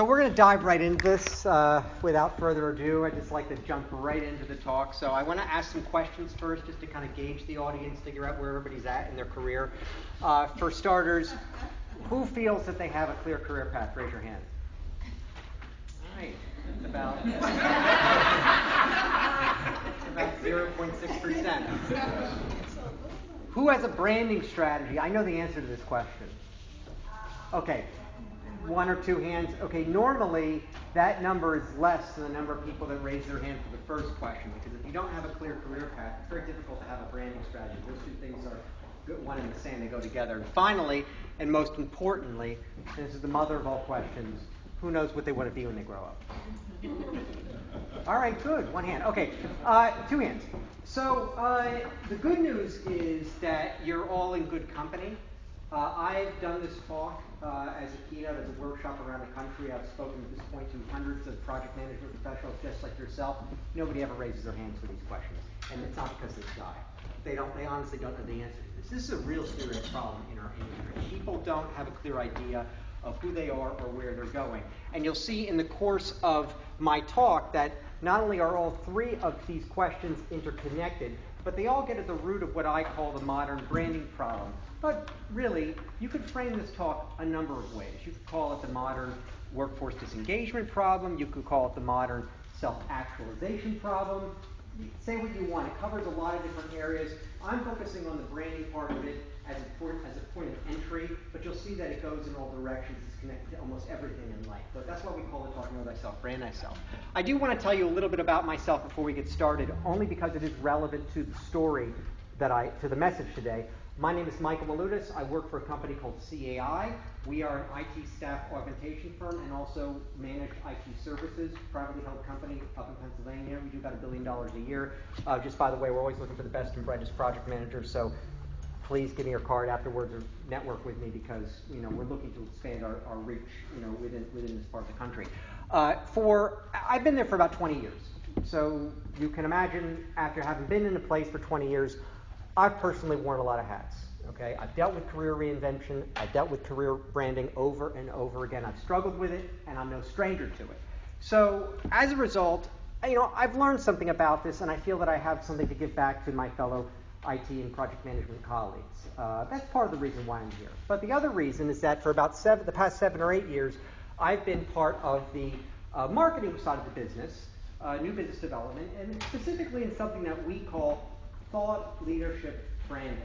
So we're going to dive right into this. Uh, without further ado, I'd just like to jump right into the talk. So I want to ask some questions first, just to kind of gauge the audience, figure out where everybody's at in their career. Uh, for starters, who feels that they have a clear career path? Raise your hand. All right, about about 0.6 percent. Who has a branding strategy? I know the answer to this question. Okay, one or two hands. Okay, normally that number is less than the number of people that raise their hand for the first question because if you don't have a clear career path, it's very difficult to have a branding strategy. Those two things are one and the same, they go together. And finally, and most importantly, this is the mother of all questions, who knows what they want to be when they grow up? all right, good. One hand. Okay, uh, two hands. So uh, the good news is that you're all in good company. Uh, I've done this talk uh, as a keynote at a workshop around the country. I've spoken at this point to hundreds of project management professionals just like yourself. Nobody ever raises their hands for these questions, and it's not because they're shy. They don't. They honestly don't know the answer to this. This is a real serious problem in our industry. People don't have a clear idea of who they are or where they're going. And you'll see in the course of my talk that not only are all three of these questions interconnected, but they all get at the root of what I call the modern branding problem. But really, you could frame this talk a number of ways. You could call it the modern workforce disengagement problem. You could call it the modern self-actualization problem. Say what you want. It covers a lot of different areas. I'm focusing on the branding part of it as a, point, as a point of entry, but you'll see that it goes in all directions. Connected to almost everything in life. But that's why we call it Talking Know Thyself, Brand Thyself. I do want to tell you a little bit about myself before we get started, only because it is relevant to the story that I, to the message today. My name is Michael Milutis. I work for a company called CAI. We are an IT staff augmentation firm and also manage IT services, privately held company up in Pennsylvania. We do about a billion dollars a year. Uh, just by the way, we're always looking for the best and brightest project managers. So please give me your card afterwards or network with me because you know we're looking to expand our, our reach you know within within this part of the country. Uh, for I've been there for about 20 years. So you can imagine after having been in a place for 20 years, I've personally worn a lot of hats. Okay, I've dealt with career reinvention. I've dealt with career branding over and over again. I've struggled with it, and I'm no stranger to it. So as a result, you know, I've learned something about this, and I feel that I have something to give back to my fellow IT and project management colleagues. Uh, that's part of the reason why I'm here. But the other reason is that for about seven, the past seven or eight years, I've been part of the uh, marketing side of the business, uh, new business development, and specifically in something that we call thought leadership branding.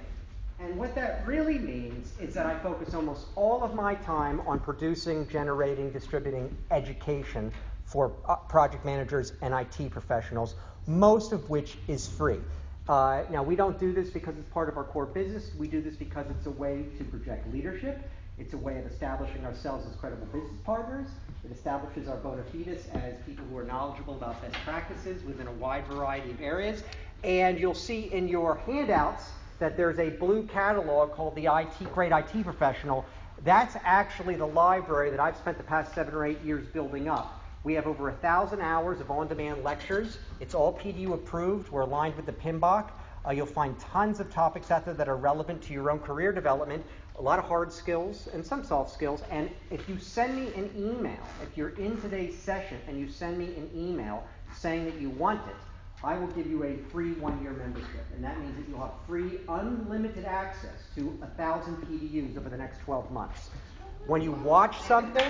And what that really means is that I focus almost all of my time on producing, generating, distributing education for uh, project managers and IT professionals, most of which is free. Uh, now, we don't do this because it's part of our core business. We do this because it's a way to project leadership. It's a way of establishing ourselves as credible business partners. It establishes our bona fides as people who are knowledgeable about best practices within a wide variety of areas. And you'll see in your handouts that there's a blue catalog called the IT Great IT Professional. That's actually the library that I've spent the past seven or eight years building up. We have over a thousand hours of on-demand lectures. It's all PDU approved. We're aligned with the PMBOK. Uh, you'll find tons of topics out there that are relevant to your own career development, a lot of hard skills and some soft skills. And if you send me an email, if you're in today's session and you send me an email saying that you want it, I will give you a free one-year membership, and that means that you'll have free, unlimited access to a thousand PDUs over the next 12 months. When you watch something,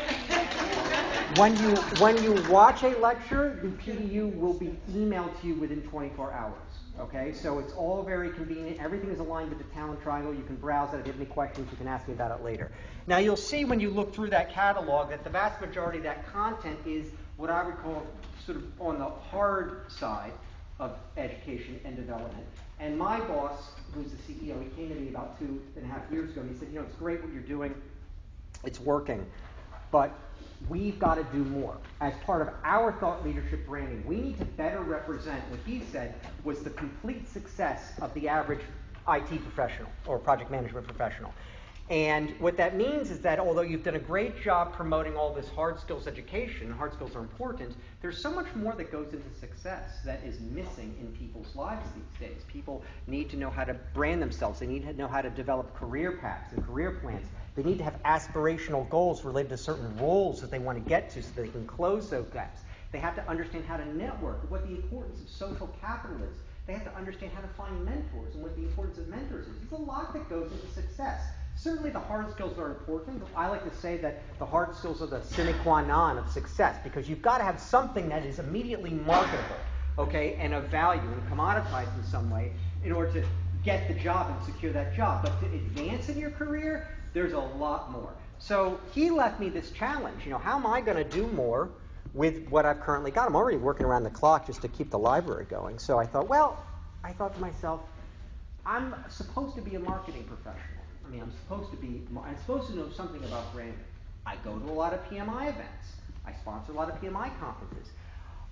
when you when you watch a lecture, the PDU will be emailed to you within 24 hours. Okay, so it's all very convenient. Everything is aligned with the talent triangle. You can browse it. If you have any questions, you can ask me about it later. Now you'll see when you look through that catalog that the vast majority of that content is what I would call sort of on the hard side of education and development. And my boss, who's the CEO, he came to me about two and a half years ago, and he said, you know, it's great what you're doing, it's working, but we've got to do more. As part of our thought leadership branding, we need to better represent what he said was the complete success of the average IT professional or project management professional. And what that means is that although you've done a great job promoting all this hard skills education, hard skills are important, there's so much more that goes into success that is missing in people's lives these days. People need to know how to brand themselves. They need to know how to develop career paths and career plans. They need to have aspirational goals related to certain roles that they want to get to so they can close those gaps. They have to understand how to network, what the importance of social capital is. They have to understand how to find mentors and what the importance of mentors is. There's a lot that goes into success. Certainly the hard skills are important. I like to say that the hard skills are the sine qua non of success because you've got to have something that is immediately marketable, okay, and of value and commoditized in some way in order to get the job and secure that job. But to advance in your career, there's a lot more. So he left me this challenge. You know, how am I going to do more with what I've currently got? I'm already working around the clock just to keep the library going. So I thought, well, I thought to myself, I'm supposed to be a marketing professional. I mean, I'm supposed to be, I'm supposed to know something about branding. I go to a lot of PMI events. I sponsor a lot of PMI conferences.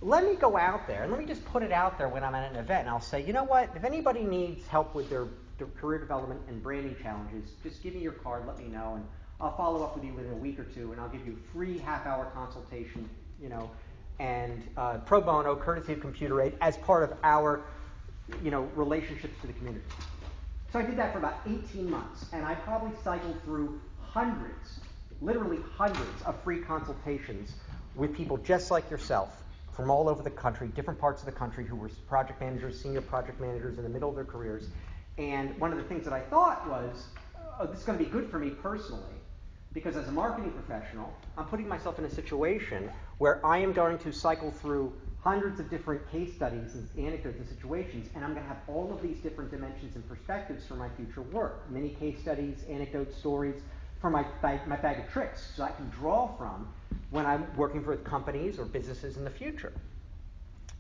Let me go out there and let me just put it out there when I'm at an event and I'll say, you know what, if anybody needs help with their, their career development and branding challenges, just give me your card, let me know, and I'll follow up with you within a week or two and I'll give you a free half hour consultation, you know, and uh, pro bono, courtesy of Computer-Aid, as part of our, you know, relationships to the community. So I did that for about 18 months, and I probably cycled through hundreds, literally hundreds of free consultations with people just like yourself from all over the country, different parts of the country who were project managers, senior project managers in the middle of their careers. And one of the things that I thought was, oh, this is going to be good for me personally, because as a marketing professional, I'm putting myself in a situation where I am going to cycle through hundreds of different case studies and anecdotes and situations, and I'm going to have all of these different dimensions and perspectives for my future work. Many case studies, anecdotes, stories for my bag, my bag of tricks, so I can draw from when I'm working for companies or businesses in the future.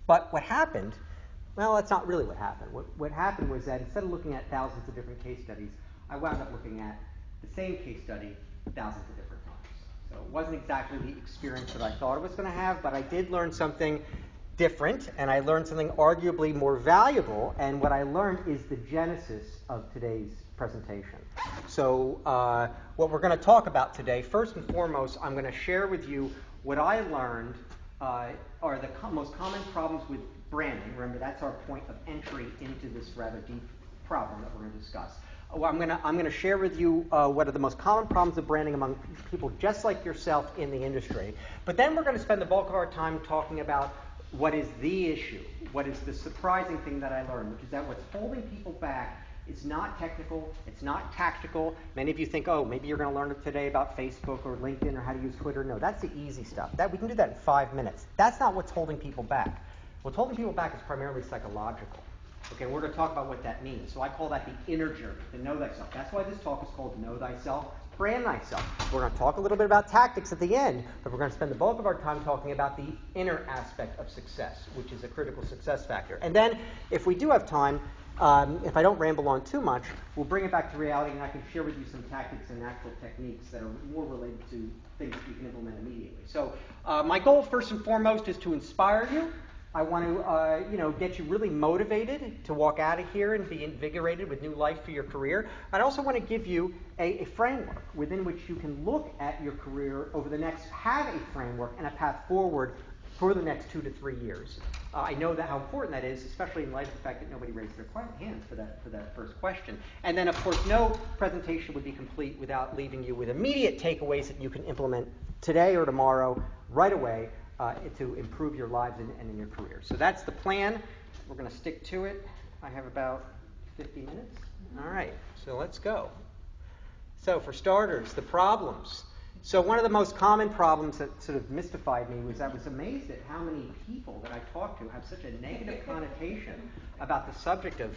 But what happened, well, that's not really what happened. What, what happened was that instead of looking at thousands of different case studies, I wound up looking at the same case study thousands of different times. So it wasn't exactly the experience that I thought it was going to have, but I did learn something different, and I learned something arguably more valuable. And what I learned is the genesis of today's presentation. So, uh, what we're going to talk about today, first and foremost, I'm going to share with you what I learned uh, are the most common problems with branding. Remember, that's our point of entry into this rather deep problem that we're going to discuss. Well, I'm going to I'm to share with you uh, what are the most common problems of branding among people just like yourself in the industry. But then we're going to spend the bulk of our time talking about what is the issue, what is the surprising thing that I learned, which is that what's holding people back is not technical, it's not tactical. Many of you think, oh, maybe you're going to learn today about Facebook or LinkedIn or how to use Twitter. No, that's the easy stuff. That we can do that in five minutes. That's not what's holding people back. What's holding people back is primarily psychological. Okay, we're going to talk about what that means. So I call that the inner journey, the know thyself. That's why this talk is called Know Thyself brand thyself. We're going to talk a little bit about tactics at the end, but we're going to spend the bulk of our time talking about the inner aspect of success, which is a critical success factor. And then, if we do have time, um, if I don't ramble on too much, we'll bring it back to reality and I can share with you some tactics and actual techniques that are more related to things that you can implement immediately. So, uh, my goal, first and foremost, is to inspire you I want to, uh, you know, get you really motivated to walk out of here and be invigorated with new life for your career. I also want to give you a, a, framework within which you can look at your career over the next, have a framework and a path forward for the next two to three years. Uh, I know that how important that is, especially in light of the fact that nobody raised their hands for that for that first question. And then, of course, no presentation would be complete without leaving you with immediate takeaways that you can implement today or tomorrow, right away, uh, to improve your lives and, and in your career. So that's the plan. We're going to stick to it. I have about 50 minutes. All right, so let's go. So, for starters, the problems. So, one of the most common problems that sort of mystified me was I was amazed at how many people that I talked to have such a negative connotation about the subject of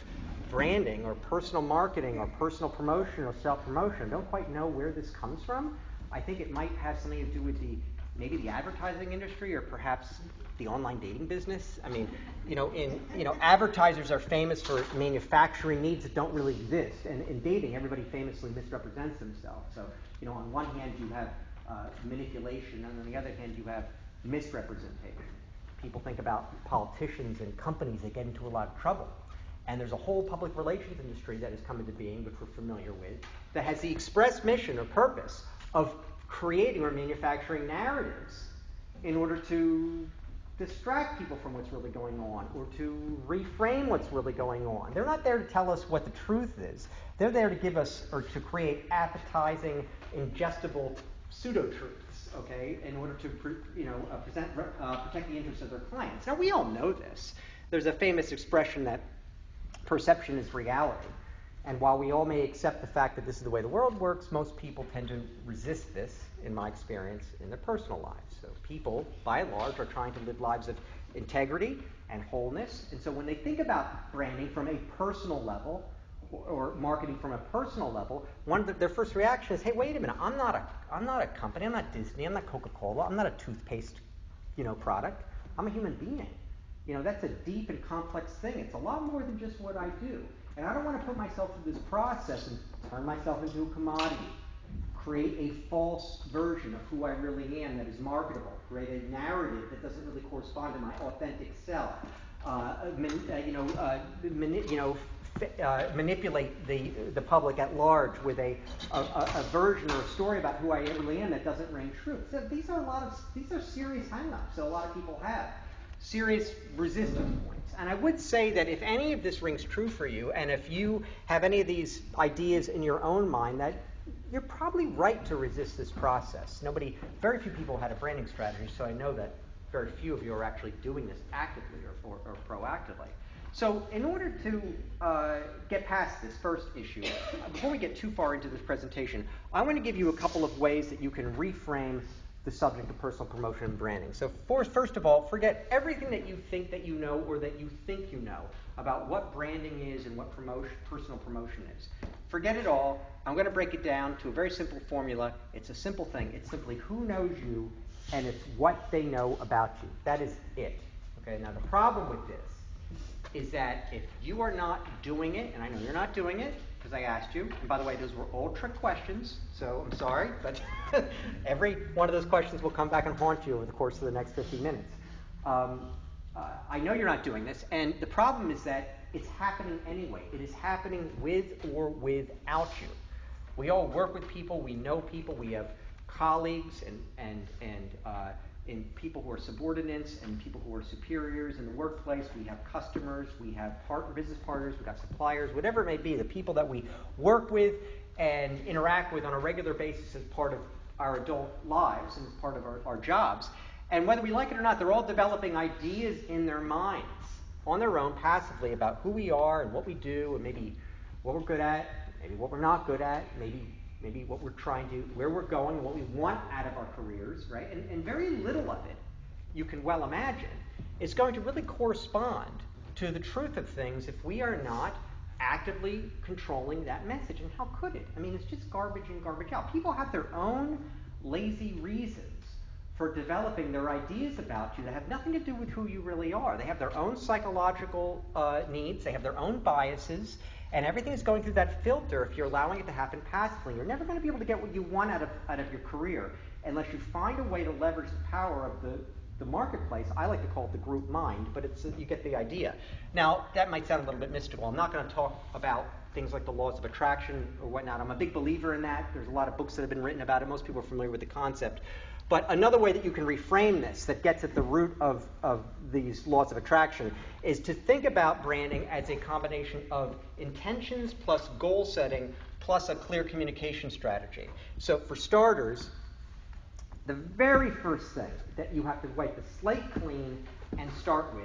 branding or personal marketing or personal promotion or self promotion. Don't quite know where this comes from. I think it might have something to do with the maybe the advertising industry or perhaps the online dating business. I mean, you know, in you know, advertisers are famous for manufacturing needs that don't really exist, and in dating, everybody famously misrepresents themselves. So, you know, on one hand, you have uh, manipulation, and on the other hand, you have misrepresentation. People think about politicians and companies that get into a lot of trouble. And there's a whole public relations industry that has come into being, which we're familiar with, that has the express mission or purpose of creating or manufacturing narratives in order to distract people from what's really going on or to reframe what's really going on. They're not there to tell us what the truth is. They're there to give us or to create appetizing, ingestible pseudo truths, okay, in order to you know uh, present, uh, protect the interests of their clients. Now we all know this. There's a famous expression that perception is reality. And while we all may accept the fact that this is the way the world works, most people tend to resist this, in my experience, in their personal lives. So people, by and large, are trying to live lives of integrity and wholeness. And so when they think about branding from a personal level, or marketing from a personal level, one of the, their first reaction is, "Hey, wait a minute! I'm not a I'm not a company. I'm not Disney. I'm not Coca-Cola. I'm not a toothpaste, you know, product. I'm a human being. You know, that's a deep and complex thing. It's a lot more than just what I do. And I don't want to put myself through this process and turn myself into a commodity, create a false version of who I really am that is marketable, create a narrative that doesn't really correspond to my authentic self. Uh, man, uh, you know, uh, mani- you know, uh, manipulate the, the public at large with a, a, a, version or a story about who I really am that doesn't ring true. So these are a lot of these are serious hangups that a lot of people have, serious resistance points. And I would say that if any of this rings true for you, and if you have any of these ideas in your own mind, that you're probably right to resist this process. Nobody, very few people had a branding strategy, so I know that very few of you are actually doing this actively or, or, or proactively. So, in order to uh, get past this first issue, before we get too far into this presentation, I want to give you a couple of ways that you can reframe the subject of personal promotion and branding. So, first of all, forget everything that you think that you know or that you think you know about what branding is and what promotion, personal promotion is. Forget it all. I'm going to break it down to a very simple formula. It's a simple thing. It's simply who knows you and it's what they know about you. That is it. Okay. Now, the problem with this is that if you are not doing it, and I know you're not doing it because I asked you, and by the way, those were all trick questions, so I'm sorry, but every one of those questions will come back and haunt you over the course of the next 50 minutes. Um, uh, I know you're not doing this, and the problem is that it's happening anyway. It is happening with or without you. We all work with people, we know people, we have colleagues and, and, and uh, in people who are subordinates and people who are superiors in the workplace. We have customers, we have part, business partners, we've got suppliers, whatever it may be, the people that we work with and interact with on a regular basis as part of our adult lives and as part of our, our jobs. And whether we like it or not, they're all developing ideas in their minds on their own passively about who we are and what we do and maybe what we're good at, maybe what we're not good at, maybe maybe what we're trying to, where we're going, what we want out of our careers, right? And, and very little of it, you can well imagine, is going to really correspond to the truth of things if we are not actively controlling that message. And how could it? I mean, it's just garbage in, garbage out. People have their own lazy reasons for developing their ideas about you that have nothing to do with who you really are. They have their own psychological uh, needs, they have their own biases, and everything is going through that filter if you're allowing it to happen passively. You're never going to be able to get what you want out of, out of your career unless you find a way to leverage the power of the, the marketplace. I like to call it the group mind, but it's, you get the idea. Now, that might sound a little bit mystical. I'm not going to talk about things like the laws of attraction or whatnot. I'm a big believer in that. There's a lot of books that have been written about it. Most people are familiar with the concept. But another way that you can reframe this that gets at the root of, of these laws of attraction is to think about branding as a combination of intentions plus goal setting plus a clear communication strategy. So, for starters, the very first thing that you have to wipe the slate clean and start with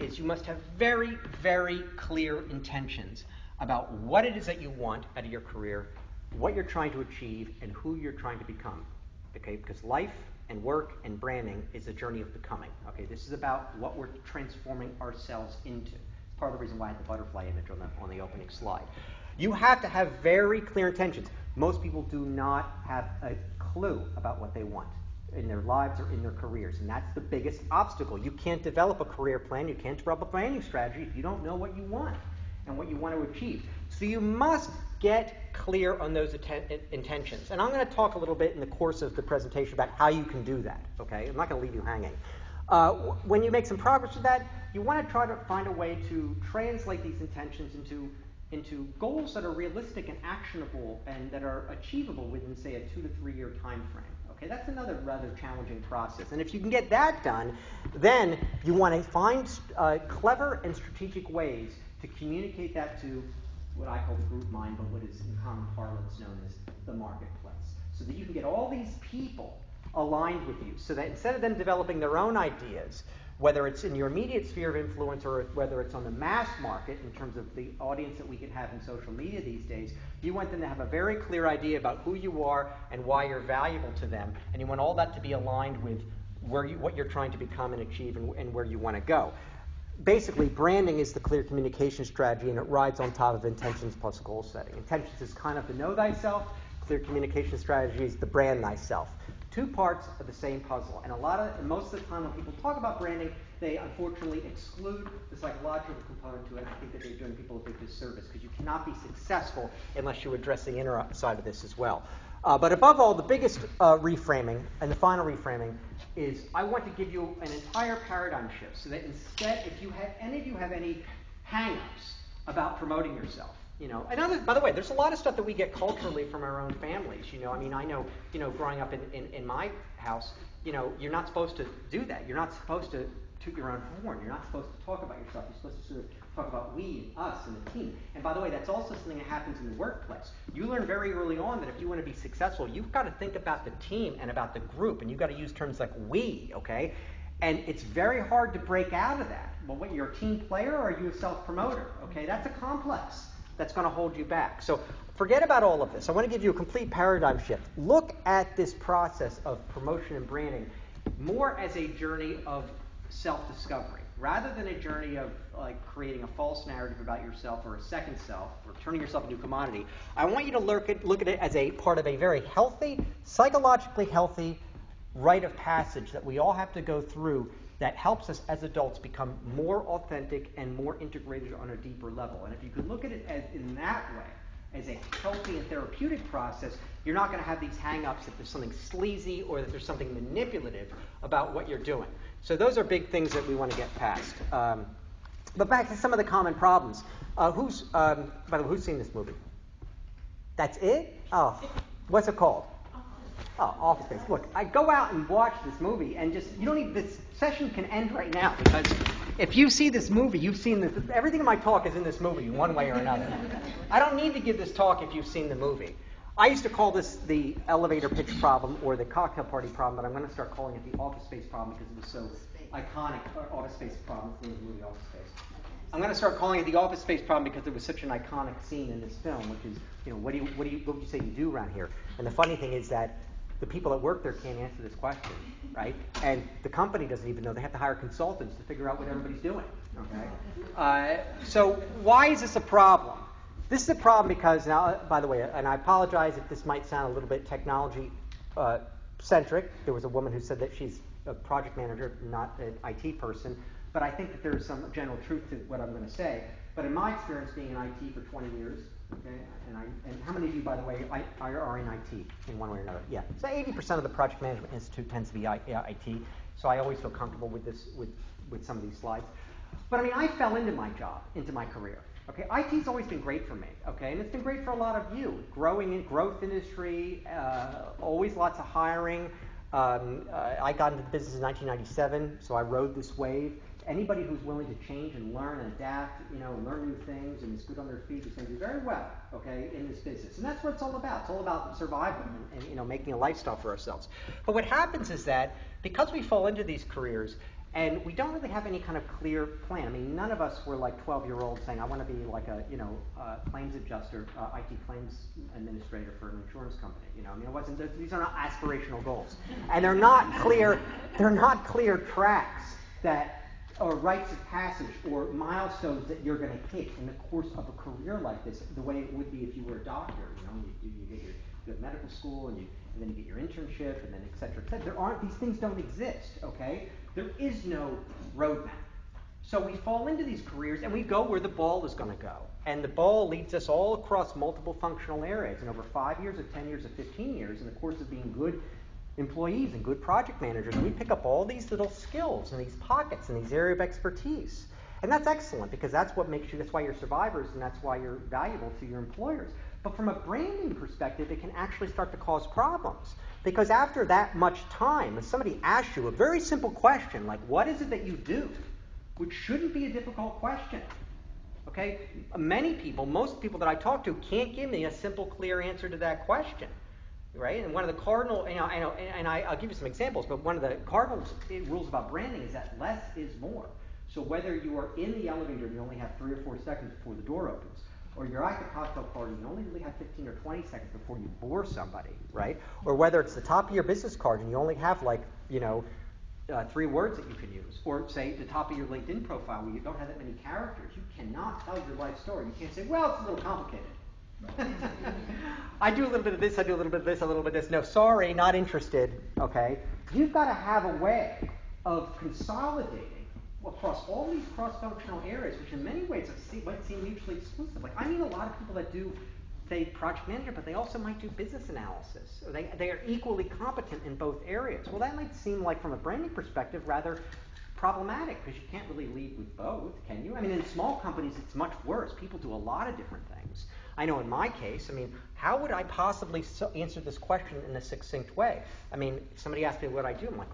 is you must have very, very clear intentions about what it is that you want out of your career, what you're trying to achieve, and who you're trying to become. Okay, because life and work and branding is a journey of becoming. Okay, this is about what we're transforming ourselves into. It's part of the reason why I had the butterfly image on the, on the opening slide. You have to have very clear intentions. Most people do not have a clue about what they want in their lives or in their careers, and that's the biggest obstacle. You can't develop a career plan, you can't develop a branding strategy if you don't know what you want and what you want to achieve. So you must get clear on those intentions. And I'm going to talk a little bit in the course of the presentation about how you can do that. Okay, I'm not going to leave you hanging. Uh, when you make some progress with that, you want to try to find a way to translate these intentions into into goals that are realistic and actionable and that are achievable within, say, a two to three year time frame. Okay, that's another rather challenging process. And if you can get that done, then you want to find uh, clever and strategic ways to communicate that to what I call the group mind, but what is in common parlance known as the marketplace. So that you can get all these people aligned with you, so that instead of them developing their own ideas, whether it's in your immediate sphere of influence or whether it's on the mass market in terms of the audience that we can have in social media these days, you want them to have a very clear idea about who you are and why you're valuable to them. And you want all that to be aligned with where you, what you're trying to become and achieve and, and where you want to go. Basically, branding is the clear communication strategy, and it rides on top of intentions plus goal setting. Intentions is kind of the know thyself, clear communication strategy is the brand thyself two parts of the same puzzle. And a lot of, most of the time when people talk about branding, they unfortunately exclude the psychological component to it. I think that they're doing people a big disservice because you cannot be successful unless you address the inner side of this as well. Uh, but above all, the biggest uh, reframing and the final reframing is I want to give you an entire paradigm shift so that instead, if you have any of you have any hang-ups about promoting yourself, you know, and other, by the way, there's a lot of stuff that we get culturally from our own families. You know, I mean, I know, you know, growing up in, in, in my house, you know, you're not supposed to do that. You're not supposed to toot your own horn. You're not supposed to talk about yourself. You're supposed to sort of talk about we and us and the team. And by the way, that's also something that happens in the workplace. You learn very early on that if you want to be successful, you've got to think about the team and about the group, and you've got to use terms like we, okay? And it's very hard to break out of that. Well, what, you're a team player or are you a self promoter? Okay, that's a complex that's going to hold you back. So forget about all of this. I want to give you a complete paradigm shift. Look at this process of promotion and branding more as a journey of self discovery rather than a journey of like creating a false narrative about yourself or a second self or turning yourself into a commodity. I want you to look at, look at it as a part of a very healthy, psychologically healthy rite of passage that we all have to go through that helps us as adults become more authentic and more integrated on a deeper level. And if you could look at it as in that way, as a healthy and therapeutic process, you're not going to have these hang-ups that there's something sleazy or that there's something manipulative about what you're doing. So those are big things that we want to get past. Um, but back to some of the common problems. Uh, who's, um, by the way, who's seen this movie? That's it? Oh, what's it called? Oh, Office Space. Look, I go out and watch this movie, and just you don't need this session can end right now because if you see this movie, you've seen this. Everything in my talk is in this movie, one way or another. I don't need to give this talk if you've seen the movie. I used to call this the elevator pitch problem or the cocktail party problem, but I'm going to start calling it the Office Space problem because it was so iconic. Uh, office Space problem. It's the movie Office Space. I'm going to start calling it the Office Space problem because it was such an iconic scene in this film, which is, you know, what do you, what do you, what would you say you do around here? And the funny thing is that the people that work there can't answer this question, right? And the company doesn't even know. They have to hire consultants to figure out what everybody's doing. Okay. Uh, so why is this a problem? This is a problem because now, by the way, and I apologize if this might sound a little bit technology uh, centric. There was a woman who said that she's a project manager, not an IT person. But I think that there's some general truth to what I'm going to say. But in my experience being in IT for 20 years, Okay, and, I, and how many of you, by the way, are in IT in one way or another? Yeah. So 80% of the project management institute tends to be IT. So I always feel comfortable with this, with, with some of these slides. But I mean, I fell into my job, into my career. Okay, IT's always been great for me. Okay, and it's been great for a lot of you. Growing in growth industry, uh, always lots of hiring. Um, uh, I got into the business in 1997, so I rode this wave anybody who's willing to change and learn and adapt, you know, learn new things and is good on their feet is going to do very well, okay, in this business. And that's what it's all about. It's all about survival and, and, you know, making a lifestyle for ourselves. But what happens is that because we fall into these careers and we don't really have any kind of clear plan. I mean, none of us were like 12-year-olds saying, "I want to be like a, you know, uh, claims adjuster, uh, IT claims administrator for an insurance company." You know, I mean, it wasn't. These are not aspirational goals, and they're not clear. They're not clear tracks that or rites of passage or milestones that you're going to hit in the course of a career like this, the way it would be if you were a doctor. You know, you, you get your you medical school and you and then you get your internship and then et cetera, et cetera. There aren't these things don't exist. Okay, there is no roadmap. So we fall into these careers and we go where the ball is going to go. And the ball leads us all across multiple functional areas. And over five years, or 10 years, or 15 years, in the course of being good employees and good project managers. We pick up all these little skills and these pockets and these area of expertise. And that's excellent because that's what makes you, that's why you're survivors and that's why you're valuable to your employers. But from a branding perspective, it can actually start to cause problems. Because after that much time, if somebody asks you a very simple question, like, what is it that you do? Which shouldn't be a difficult question. Okay? Many people, most people that I talk to, can't give me a simple, clear answer to that question. Right? And one of the cardinal, you know, and, and I, will give you some examples, but one of the cardinal rules about branding is that less is more. So whether you are in the elevator and you only have three or four seconds before the door opens, or you're at the cocktail party and you only really have 15 or 20 seconds before you bore somebody, right? Or whether it's the top of your business card and you only have like, you know, uh, three words that you can use. Or say the top of your LinkedIn profile where you don't have that many characters. You cannot tell your life story. You can't say, well, it's a little complicated. I do a little bit of this, I do a little bit of this, a little bit of this. No, sorry, not interested. Okay? You've got to have a way of consolidating across all these cross-functional areas, which in many ways might seem mutually exclusive. Like I meet a lot of people that do say project manager, but they also might do business analysis. They, they are equally competent in both areas. Well, that might seem like, from a branding perspective, rather problematic because you can't really lead with both, can you? I mean, in small companies, it's much worse. People do a lot of different things. I know in my case, I mean, how would I possibly so answer this question in a succinct way? I mean, somebody asked me what I do. I'm like,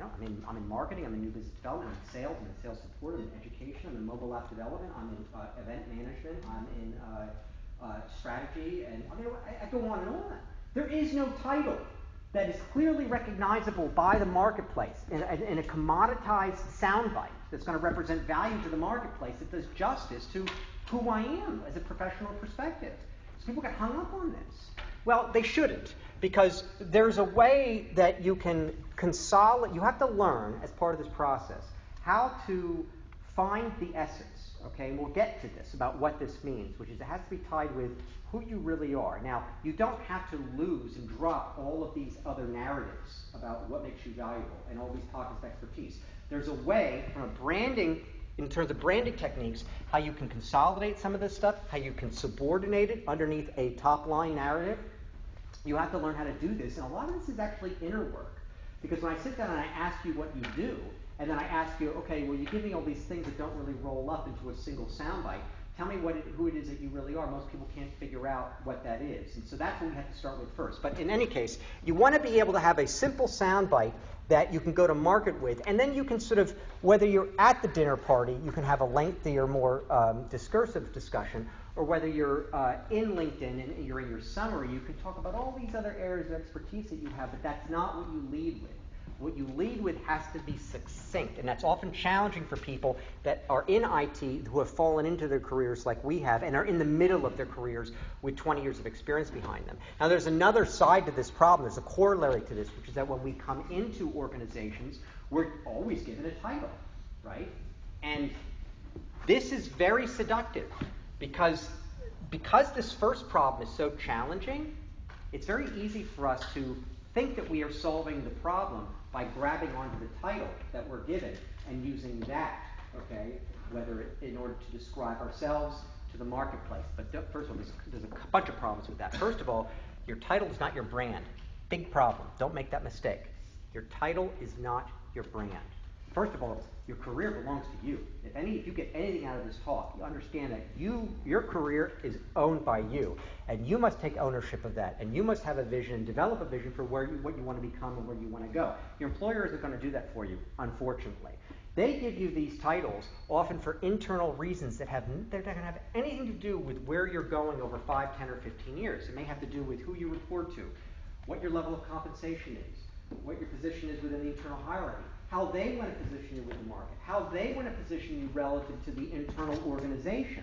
oh, I know. I mean, I'm in marketing. I'm in new business development. I'm in sales. I'm in sales support. I'm in education. I'm in mobile app development. I'm in uh, event management. I'm in uh, uh, strategy, and I mean, I, I go on and on. There is no title that is clearly recognizable by the marketplace in a, in a commoditized soundbite that's going to represent value to the marketplace that does justice to who I am as a professional perspective. So people get hung up on this. Well, they shouldn't, because there's a way that you can consolidate, you have to learn as part of this process how to find the essence okay? And we'll get to this about what this means, which is it has to be tied with who you really are. Now, you don't have to lose and drop all of these other narratives about what makes you valuable and all these pockets of expertise. There's a way from a branding, in terms of branding techniques, how you can consolidate some of this stuff, how you can subordinate it underneath a top line narrative. You have to learn how to do this, and a lot of this is actually inner work. Because when I sit down and I ask you what you do, and then I ask you, okay, well, you give me all these things that don't really roll up into a single soundbite. Tell me what it, who it is that you really are. Most people can't figure out what that is. And so that's what we have to start with first. But in any case, you want to be able to have a simple soundbite that you can go to market with. And then you can sort of, whether you're at the dinner party, you can have a lengthier, more um, discursive discussion, or whether you're uh, in LinkedIn and you're in your summary, you can talk about all these other areas of expertise that you have, but that's not what you lead with what you lead with has to be succinct. And that's often challenging for people that are in IT who have fallen into their careers like we have and are in the middle of their careers with 20 years of experience behind them. Now, there's another side to this problem. There's a corollary to this, which is that when we come into organizations, we're always given a title, right? And this is very seductive because, because this first problem is so challenging, it's very easy for us to think that we are solving the problem by grabbing onto the title that we're given and using that, okay, whether it, in order to describe ourselves to the marketplace. But first of all, there's, there's a bunch of problems with that. First of all, your title is not your brand. Big problem. Don't make that mistake. Your title is not your brand. First of all, your career belongs to you. If any, if you get anything out of this talk, you understand that you, your career is owned by you, and you must take ownership of that, and you must have a vision, develop a vision for where you, what you want to become and where you want to go. Your employer isn't going to do that for you, unfortunately. They give you these titles often for internal reasons that have they're not going to have anything to do with where you're going over 5, 10, or 15 years. It may have to do with who you report to, what your level of compensation is, what your position is within the internal hierarchy, how they want to position you with the market, how they want to position you relative to the internal organization.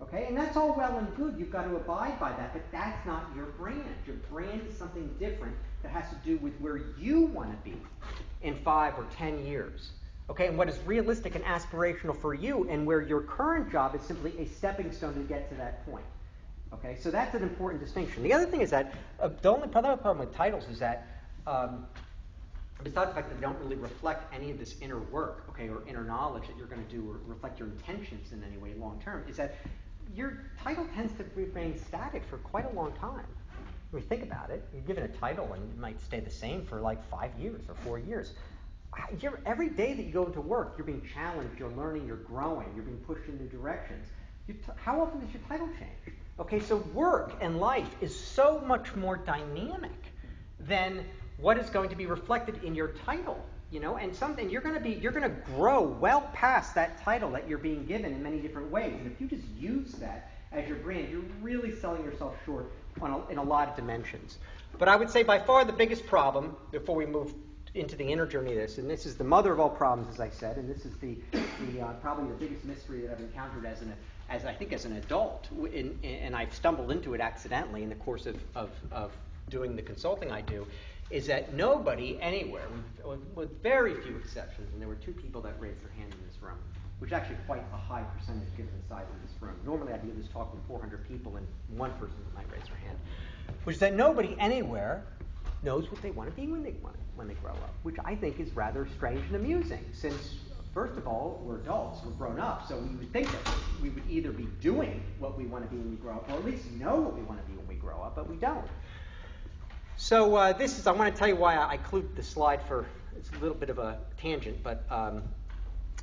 Okay? And that's all well and good. You've got to abide by that, but that's not your brand. Your brand is something different that has to do with where you want to be in five or ten years. Okay, and what is realistic and aspirational for you, and where your current job is simply a stepping stone to get to that point. Okay, so that's an important distinction. The other thing is that uh, the only problem with titles is that um, besides the fact that they don't really reflect any of this inner work, okay, or inner knowledge that you're going to do, or reflect your intentions in any way long term, is that your title tends to remain static for quite a long time. When you think about it, you're given a title and it might stay the same for like five years or four years. you're, every day that you go into work, you're being challenged, you're learning, you're growing, you're being pushed in new directions. T- how often does your title change? Okay, so work and life is so much more dynamic than what is going to be reflected in your title. You know, and something you're going to be, you're going to grow well past that title that you're being given in many different ways. And if you just use that as your brand, you're really selling yourself short a, in a lot of dimensions. But I would say by far the biggest problem before we move into the inner journey of this, and this is the mother of all problems, as I said, and this is the, the uh, probably the biggest mystery that I've encountered as an as I think as an adult, in, in, and I've stumbled into it accidentally in the course of, of, of doing the consulting I do, is that nobody anywhere, with, with, very few exceptions, and there were two people that raised their hand in this room, which is actually quite a high percentage given the size of this room. Normally I'd give this talk with 400 people and one person might raise their hand, which is that nobody anywhere knows what they want to be when they want when they grow up, which I think is rather strange and amusing, since first of all, we're adults, we're grown up, so we would think that we would either be doing what we want to be when we grow up, or at least know what we want to be when we grow up, but we don't. So uh, this is, I want to tell you why I include the slide for, it's a little bit of a tangent, but um,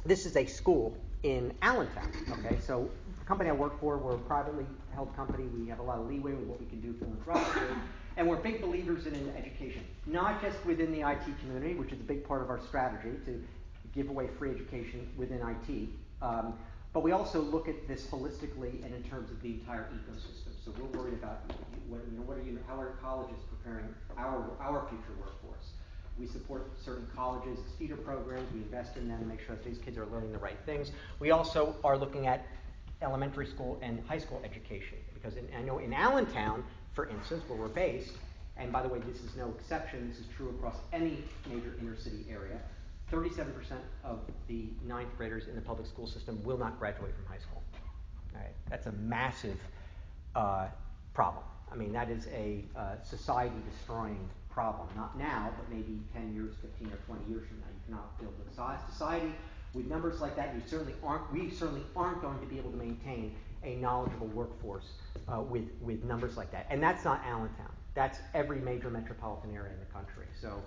this is a school in Allentown. Okay, so the company I work for, we're a privately held company. We have a lot of leeway with what we can do philanthropically, and we're big believers in, in education, not just within the IT community, which is a big part of our strategy to give away free education within IT. Um, but we also look at this holistically and in terms of the entire ecosystem. So we're worried about what, you know, what are you, how are colleges preparing our, our future workforce? We support certain colleges' feeder programs. We invest in them make sure that these kids are learning the right things. We also are looking at elementary school and high school education because in, I know in Allentown, for instance, where we're based, and by the way, this is no exception. This is true across any major inner city area. 37% of the ninth graders in the public school system will not graduate from high school. Right? That's a massive uh, problem. I mean, that is a uh, society destroying problem. Not now, but maybe 10 years, 15 or 20 years from now. You cannot build a society with numbers like that. You certainly aren't, we certainly aren't going to be able to maintain a knowledgeable workforce uh, with, with numbers like that. And that's not Allentown. That's every major metropolitan area in the country. So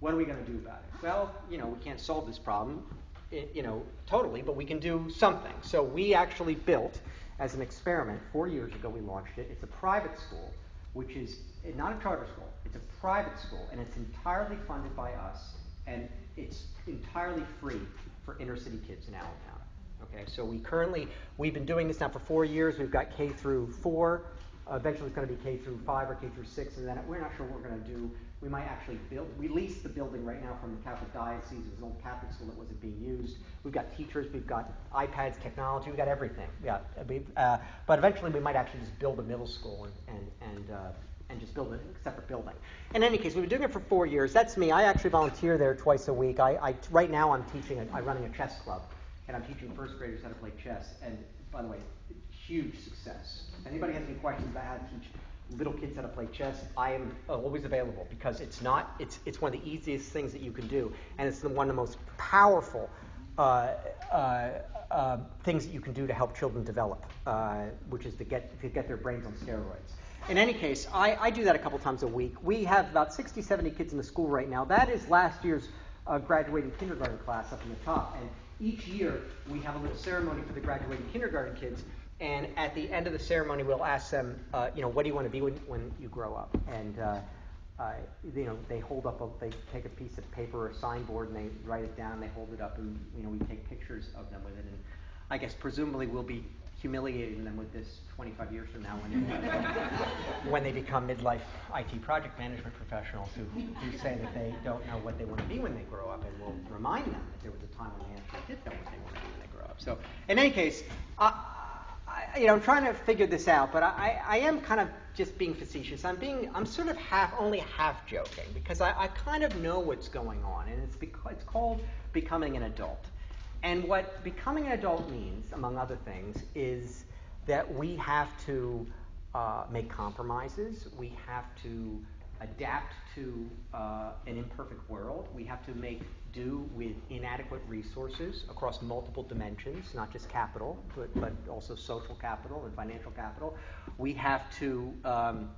what are we going to do about it? Well, you know, we can't solve this problem, you know, totally, but we can do something. So we actually built, as an experiment, four years ago we launched it. It's a private school, which is not a charter school. It's a private school, and it's entirely funded by us, and it's entirely free for inner city kids in Allentown. Okay, so we currently we've been doing this now for four years. We've got K through four. Uh, eventually, it's going to be K through five or K through six, and then we're not sure what we're going to do we might actually build, release the building right now from the Catholic Diocese. It was an old Catholic school that wasn't being used. We've got teachers, we've got iPads, technology, we've got everything. Yeah, uh, but eventually we might actually just build a middle school and, and, and, uh, and just build a separate building. In any case, we've been doing it for four years. That's me. I actually volunteer there twice a week. I, I right now I'm teaching, a, I'm running a chess club, and I'm teaching first graders how to play chess. And by the way, huge success. Anybody has any questions about how to teach little kids how to play chess, I am always available because it's not it's it's one of the easiest things that you can do, and it's the, one of the most powerful uh, uh, uh, things that you can do to help children develop, uh, which is to get to get their brains on steroids. In any case, I, I do that a couple times a week. We have about 60, 70 kids in the school right now. That is last year's uh, graduating kindergarten class up in the top, and each year we have a little ceremony for the graduating kindergarten kids and at the end of the ceremony, we'll ask them, uh, you know, what do you want to be when, when you grow up? And, uh, uh, you know, they hold up, a, they take a piece of paper or a signboard and they write it down, they hold it up, and, you know, we take pictures of them with it. And I guess presumably we'll be humiliating them with this 25 years from now when, when they become midlife IT project management professionals who, who say that they don't know what they want to be when they grow up, and we'll remind them that there was a time when they actually did know what they want to be when they grow up. So, in any case, uh, I, you know, I'm trying to figure this out, but I, I am kind of just being facetious. I'm being, I'm sort of half, only half joking because I, I kind of know what's going on, and it's it's called becoming an adult. And what becoming an adult means, among other things, is that we have to uh, make compromises. We have to adapt to uh, an imperfect world. We have to make do with inadequate resources across multiple dimensions, not just capital, but, but also social capital and financial capital. We have to um,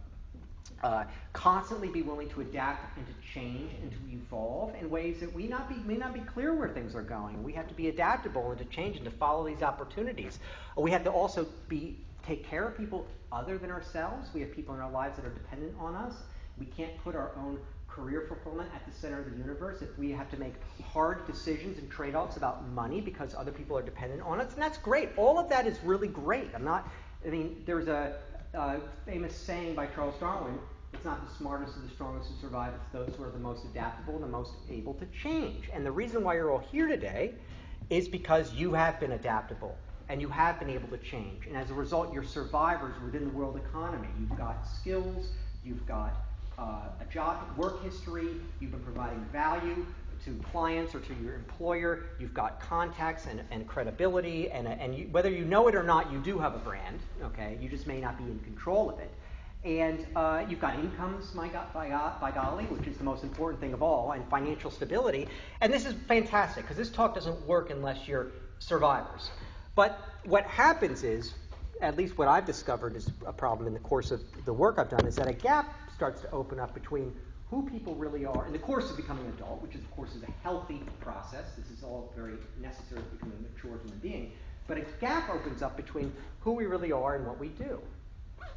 uh, constantly be willing to adapt and to change and to evolve in ways that we not be, may not be clear where things are going. We have to be adaptable and to change and to follow these opportunities. We have to also be take care of people other than ourselves. We have people in our lives that are dependent on us. We can't put our own career fulfillment at the center of the universe if we have to make hard decisions and trade-offs about money because other people are dependent on us. And that's great. All of that is really great. I'm not. I mean, there's a, a famous saying by Charles Darwin it's not the smartest or the strongest who survive, it's those who are the most adaptable and the most able to change. And the reason why you're all here today is because you have been adaptable and you have been able to change. And as a result, you're survivors within the world economy. You've got skills, you've got uh, a job, work history, you've been providing value to clients or to your employer, you've got contacts and, and credibility, and, and you, whether you know it or not, you do have a brand, okay? You just may not be in control of it. And uh, you've got incomes, by, by, by golly, which is the most important thing of all, and financial stability. And this is fantastic because this talk doesn't work unless you're survivors. But what happens is, at least what I've discovered is a problem in the course of the work I've done, is that a gap starts to open up between who people really are in the course of becoming an adult, which is, of course is a healthy process. This is all very necessary to becoming a mature human being. But a gap opens up between who we really are and what we do.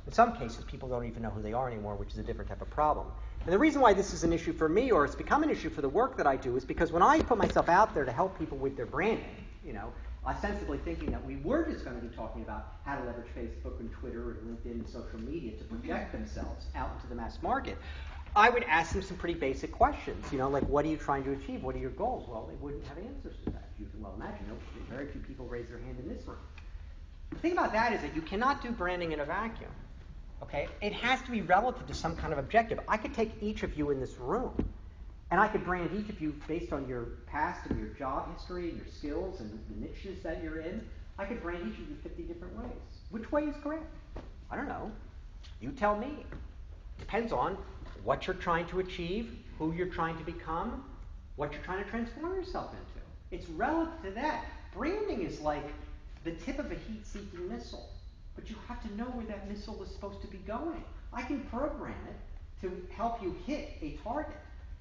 In some cases, people don't even know who they are anymore, which is a different type of problem. And the reason why this is an issue for me, or it's become an issue for the work that I do, is because when I put myself out there to help people with their branding, you know, ostensibly thinking that we were just going to be talking about how to leverage Facebook and Twitter and LinkedIn and social media to project themselves out into the mass market, I would ask them some pretty basic questions. You know, like, what are you trying to achieve? What are your goals? Well, they wouldn't have answers to that. You can well imagine. Very few people raise their hand in this room. The thing about that is that you cannot do branding in a vacuum. Okay? It has to be relative to some kind of objective. I could take each of you in this room and I could brand each of you based on your past and your job history and your skills and the niches that you're in. I could brand each of you 50 different ways. Which way is correct? I don't know. You tell me. Depends on what you're trying to achieve, who you're trying to become, what you're trying to transform yourself into. It's relative to that. Branding is like the tip of a heat seeking missile. But you have to know where that missile is supposed to be going. I can program it to help you hit a target,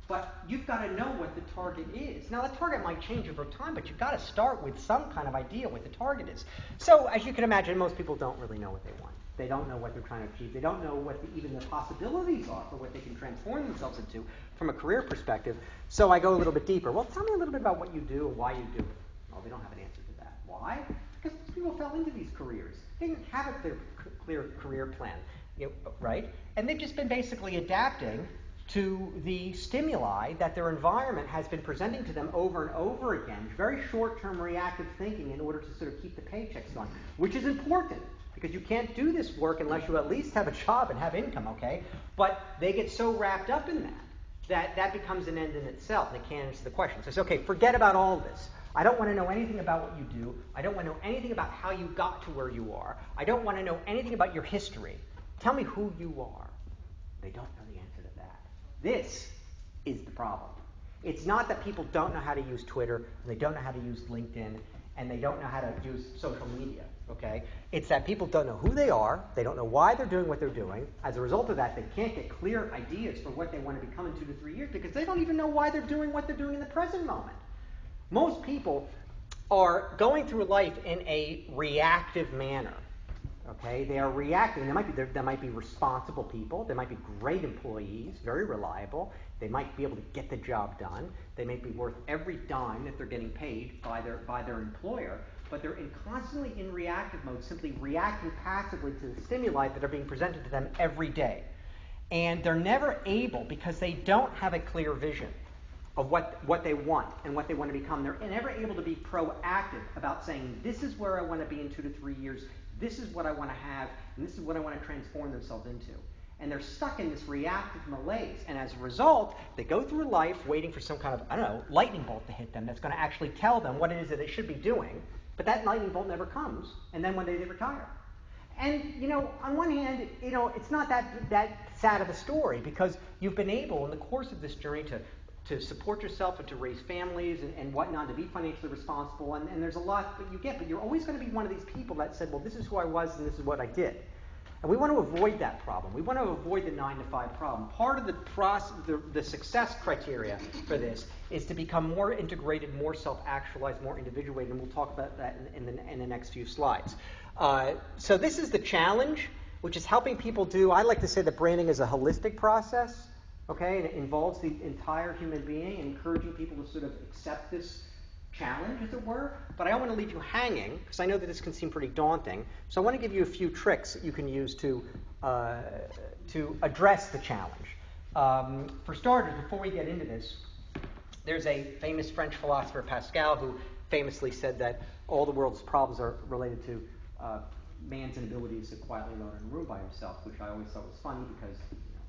but you've got to know what the target is. Now, the target might change over time, but you've got to start with some kind of idea what the target is. So, as you can imagine, most people don't really know what they want. They don't know what they're trying to achieve. They don't know what the, even the possibilities are for what they can transform themselves into from a career perspective. So I go a little bit deeper. Well, tell me a little bit about what you do and why you do it. Well, they don't have an answer to that. Why? Because people fell into these careers. They didn't have a clear, clear career plan, you know, right? And they've just been basically adapting to the stimuli that their environment has been presenting to them over and over again. Very short term reactive thinking in order to sort of keep the paychecks going, which is important because you can't do this work unless you at least have a job and have income, okay? But they get so wrapped up in that that that becomes an end in itself. They can't answer the question. So it's okay, forget about all this. I don't want to know anything about what you do. I don't want to know anything about how you got to where you are. I don't want to know anything about your history. Tell me who you are. They don't know the answer to that. This is the problem. It's not that people don't know how to use Twitter, and they don't know how to use LinkedIn, and they don't know how to use social media. Okay? It's that people don't know who they are, they don't know why they're doing what they're doing. As a result of that, they can't get clear ideas for what they want to become in two to three years because they don't even know why they're doing what they're doing in the present moment. Most people are going through life in a reactive manner. Okay, they are reacting. They might be they might be responsible people. They might be great employees, very reliable. They might be able to get the job done. They may be worth every dime that they're getting paid by their by their employer. But they're in constantly in reactive mode, simply reacting passively to the stimuli that are being presented to them every day. And they're never able, because they don't have a clear vision, of what, what they want and what they want to become. They're never able to be proactive about saying, this is where I want to be in two to three years, this is what I want to have, and this is what I want to transform themselves into. And they're stuck in this reactive malaise. And as a result, they go through life waiting for some kind of, I don't know, lightning bolt to hit them that's going to actually tell them what it is that they should be doing. But that lightning bolt never comes. And then one day they retire. And, you know, on one hand, you know, it's not that, that sad of a story because you've been able in the course of this journey to to support yourself and to raise families and, and whatnot, to be financially responsible. And, and there's a lot that you get, but you're always going to be one of these people that said, well, this is who I was and this is what I did. And we want to avoid that problem. We want to avoid the nine to five problem. Part of the, process, the, the success criteria for this is to become more integrated, more self-actualized, more individuated, and we'll talk about that in, in, the, in the, next few slides. Uh, so this is the challenge, which is helping people do, I like to say that branding is a holistic process, okay, and it involves the entire human being encouraging people to sort of accept this challenge, as it were, but I don't want to leave you hanging because I know that this can seem pretty daunting. So I want to give you a few tricks that you can use to, uh, to address the challenge. Um, for starters, before we get into this, there's a famous French philosopher, Pascal, who famously said that all the world's problems are related to uh, man's inability to sit quietly alone in a room by himself, which I always thought was funny because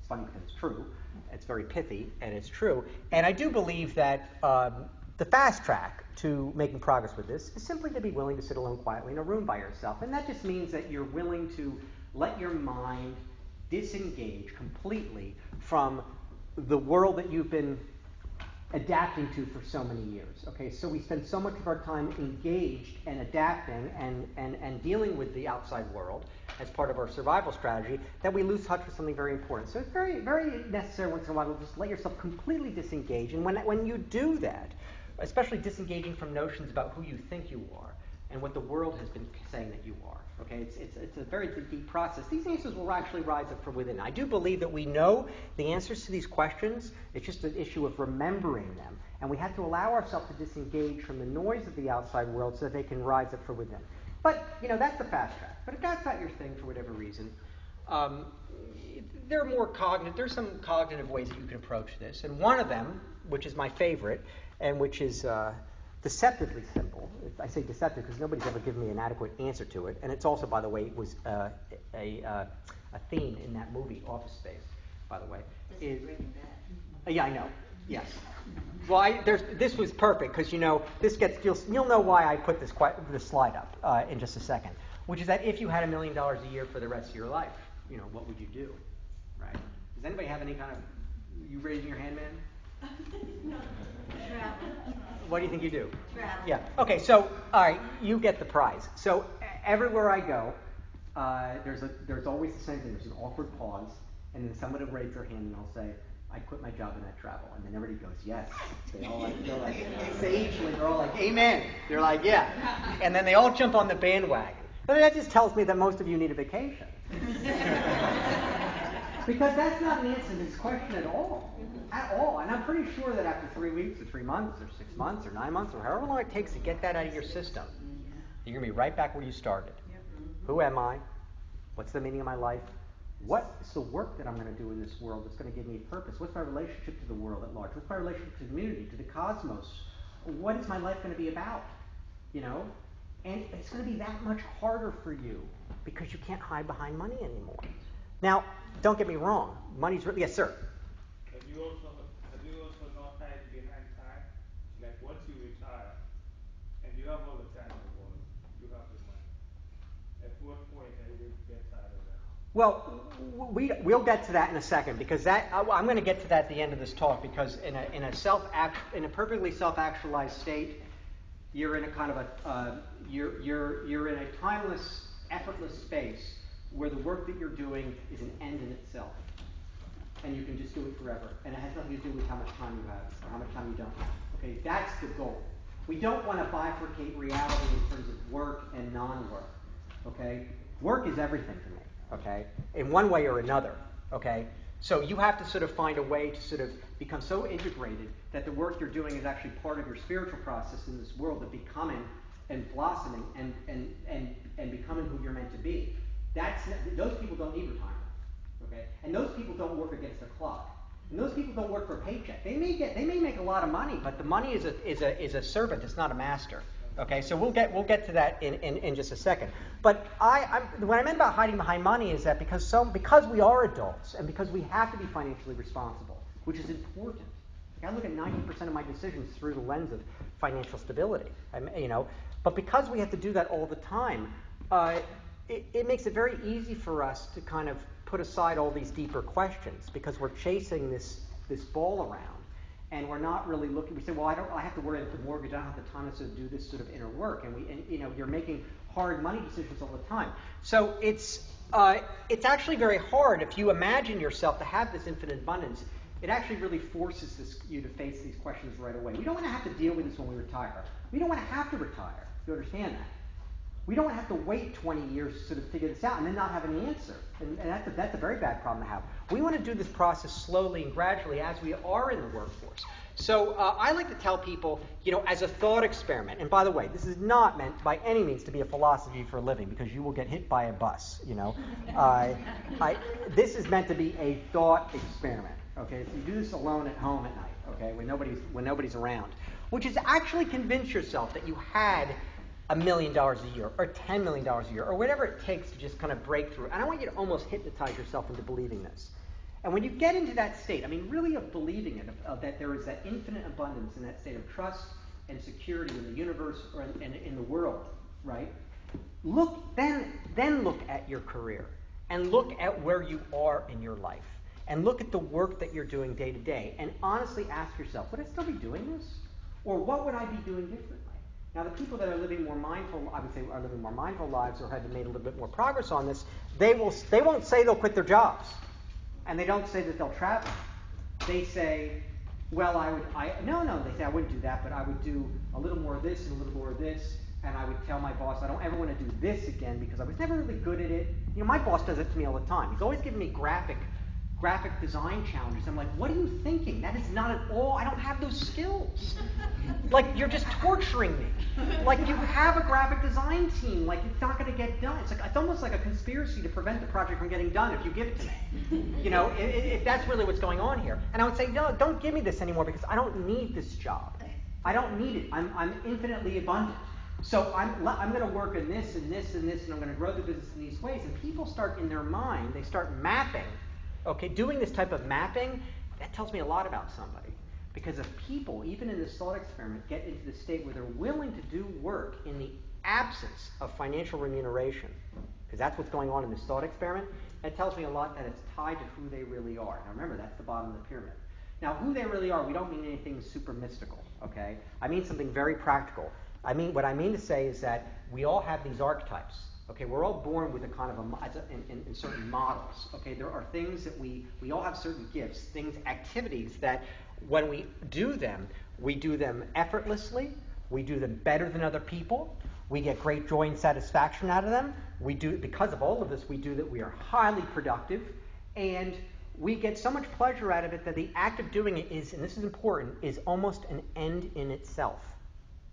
it's funny because it's true. It's very pithy, and it's true. And I do believe that um, the fast track to making progress with this is simply to be willing to sit alone quietly in a room by yourself. And that just means that you're willing to let your mind disengage completely from the world that you've been adapting to for so many years. Okay, so we spend so much of our time engaged and adapting and, and, and dealing with the outside world as part of our survival strategy that we lose touch with something very important. So it's very, very necessary once in a while to just let yourself completely disengage. And when, when you do that, especially disengaging from notions about who you think you are and what the world has been saying that you are. Okay, it's, it's, it's a very deep process. These answers will actually rise up from within. I do believe that we know the answers to these questions. It's just an issue of remembering them. And we have to allow ourselves to disengage from the noise of the outside world so that they can rise up from within. But, you know, that's the fast track. But if that's not your thing for whatever reason, um, there are more cognitive, there's some cognitive ways that you can approach this. And one of them, which is my favorite, and which is uh, deceptively simple. I say deceptive because nobody's ever given me an adequate answer to it. And it's also, by the way, was uh, a, uh, a theme in that movie, Office Space, by the way. Is, uh, yeah, I know. Yes. Well, I, this was perfect because you know this gets you'll, you'll know why I put this this slide up uh, in just a second. Which is that if you had a million dollars a year for the rest of your life, you know what would you do, right? Does anybody have any kind of you raising your hand, man? no. What do you think you do? Travel. Yeah. Okay. So, all right, you get the prize. So everywhere I go, uh, there's a there's always the same thing. There's an awkward pause, and then someone will raise their hand and I'll say, "I quit my job and I travel," and then everybody goes, "Yes." They all like, they're like uh, sagely, they're all like, "Amen." They're like, "Yeah," and then they all jump on the bandwagon. But that just tells me that most of you need a vacation. because that's not an answer to this question at all at all. And I'm pretty sure that after three weeks or three months or six months or nine months or however long it takes to get that out of your system, you're going to be right back where you started. Who am I? What's the meaning of my life? What is the work that I'm going to do in this world that's going to give me purpose? What's my relationship to the world at large? What's my relationship to the community, to the cosmos? What is my life going to be about? You know? And it's going to be that much harder for you because you can't hide behind money anymore. Now, don't get me wrong. Money's really, yes, sir you also have you also not behind time? Like once you retire and you have all the time in the world, you have the money. At what point are you get tired of? Well, we, we'll get to that in a second because that I'm going to get to that at the end of this talk because in a, in a self in a perfectly self-actualized state, you're in a kind of a uh, you're, you're, you're in a timeless, effortless space where the work that you're doing is an end in itself and you can just do it forever. And it has nothing to do with how much time you have or how much time you don't have. Okay, that's the goal. We don't want to bifurcate reality in terms of work and non-work. Okay, work is everything to me. Okay, in one way or another. Okay, so you have to sort of find a way to sort of become so integrated that the work you're doing is actually part of your spiritual process in this world of becoming and blossoming and and and and becoming who you're meant to be. That's not, those people don't need retirement. Okay? And those people don't work against the clock. And those people don't work for a paycheck. They may get they may make a lot of money, but the money is a is a is a servant, it's not a master. Okay, so we'll get we'll get to that in, in, in just a second. But I I'm, what I meant about hiding behind money is that because so because we are adults and because we have to be financially responsible, which is important. Like I look at 90% of my decisions through the lens of financial stability. I'm, you know, but because we have to do that all the time, uh, it, it makes it very easy for us to kind of put aside all these deeper questions because we're chasing this, this ball around and we're not really looking. We say, well, I don't. I have to worry about the mortgage. I don't have the time to do this sort of inner work. And we, and you know, you're making hard money decisions all the time. So it's Uh, it's actually very hard if you imagine yourself to have this infinite abundance. It actually really forces this, you to face these questions right away. We don't want to have to deal with this when we retire. We don't want to have to retire. You understand that? We don't have to wait 20 years to sort of figure this out and then not have an answer. And, and that's, a, that's a very bad problem to have. We want to do this process slowly and gradually as we are in the workforce. So uh, I like to tell people, you know, as a thought experiment, and by the way, this is not meant by any means to be a philosophy for a living because you will get hit by a bus, you know. Uh, I, this is meant to be a thought experiment, okay? So you do this alone at home at night, okay, when nobody's, when nobody's around, which is actually convince yourself that you had – a million dollars a year or $10 million a year or whatever it takes to just kind of break through. And I want you to almost hypnotize yourself into believing this. And when you get into that state, I mean, really of believing it, of, of that there is that infinite abundance in that state of trust and security in the universe or in, in, in the world, right? Look, then, then look at your career and look at where you are in your life and look at the work that you're doing day to day and honestly ask yourself, would I still be doing this? Or what would I be doing differently? Now, the people that are living more mindful, I would say, are living more mindful lives or have made a little bit more progress on this, they will they won't say they'll quit their jobs, and they don't say that they'll travel. They say, well, I would, I no, no, they say I wouldn't do that, but I would do a little more of this and a little more of this, and I would tell my boss I don't ever want to do this again because I was never really good at it. You know, my boss does it to me all the time. He's always giving me graphic graphic design challenges. I'm like, what are you thinking? That is not at all, I don't have those skills. like, you're just torturing me. Like, you have a graphic design team. Like, it's not going to get done. It's, like, it's almost like a conspiracy to prevent the project from getting done if you give it to me. You know, if that's really what's going on here. And I would say, no, don't give me this anymore because I don't need this job. I don't need it. I'm, I'm infinitely abundant. So I'm, I'm going to work in this and this and this, and I'm going to grow the business in these ways. And people start in their mind, they start mapping Okay, doing this type of mapping, that tells me a lot about somebody. Because if people, even in this thought experiment, get into the state where they're willing to do work in the absence of financial remuneration, because that's what's going on in this thought experiment, that tells me a lot that it's tied to who they really are. Now remember, that's the bottom of the pyramid. Now, who they really are, we don't mean anything super mystical, okay? I mean something very practical. I mean, what I mean to say is that we all have these archetypes. Okay, we're all born with a kind of a, in, in, in, certain models. Okay, there are things that we, we all have certain gifts, things, activities that when we do them, we do them effortlessly, we do them better than other people, we get great joy and satisfaction out of them. We do, because of all of this, we do that we are highly productive, and we get so much pleasure out of it that the act of doing it is, and this is important, is almost an end in itself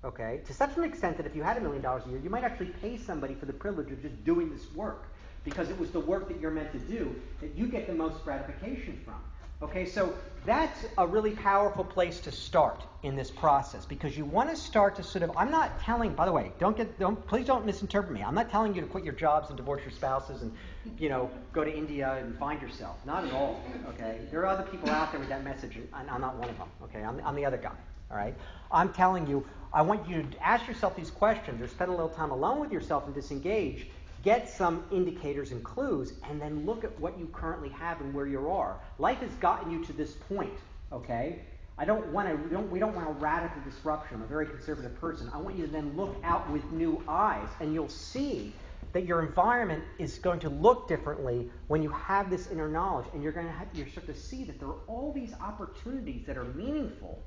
okay, to such an extent that if you had a million dollars a year, you might actually pay somebody for the privilege of just doing this work because it was the work that you're meant to do that you get the most gratification from. Okay, so that's a really powerful place to start in this process because you want to start to sort of. I'm not telling, by the way, don't get, don't, please don't misinterpret me. I'm not telling you to quit your jobs and divorce your spouses and, you know, go to India and find yourself. Not at all. Okay, there are other people out there with that message, and I'm not one of them. Okay, I'm, I'm the other guy. All right, I'm telling you, I want you to ask yourself these questions or spend a little time alone with yourself and disengage. Get some indicators and clues, and then look at what you currently have and where you are. Life has gotten you to this point, okay? I don't want to. We don't, we don't want a radical disruption. I'm a very conservative person. I want you to then look out with new eyes, and you'll see that your environment is going to look differently when you have this inner knowledge, and you're going to have, you start to see that there are all these opportunities that are meaningful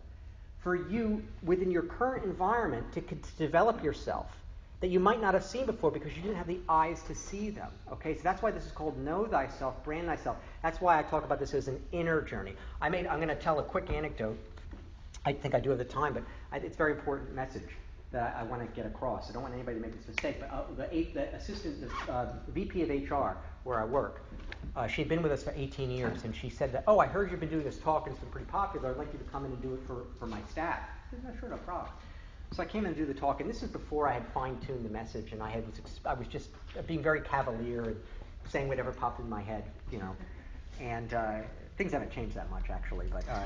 for you within your current environment to, to develop yourself that you might not have seen before because you didn't have the eyes to see them. Okay, so that's why this is called know thyself, brand thyself. That's why I talk about this as an inner journey. I made, I'm going to tell a quick anecdote. I think I do have the time, but I, it's a very important message that I, I, want to get across. I don't want anybody to make this mistake. But uh, the, the, assistant, the uh, VP of HR, where I work, uh, she'd been with us for 18 years, and she said that, oh, I heard you've been doing this talk, and it's been pretty popular. I'd like you to come in and do it for, for my staff. I said, sure, no problem. So I came in to do the talk, and this is before I had fine-tuned the message, and I, had, was, I was just being very cavalier and saying whatever popped in my head, you know. And uh, things haven't changed that much, actually, but uh,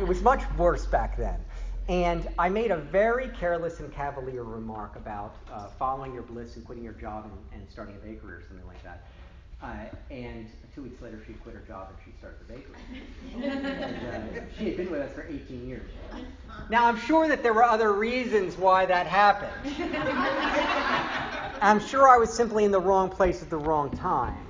it was much worse back then. And I made a very careless and cavalier remark about uh, following your bliss and quitting your job and, and starting a bakery or something like that. Uh, and two weeks later, she quit her job and she started the bakery. and, uh, she had been with us for 18 years. Now, I'm sure that there were other reasons why that happened. I'm sure I was simply in the wrong place at the wrong time.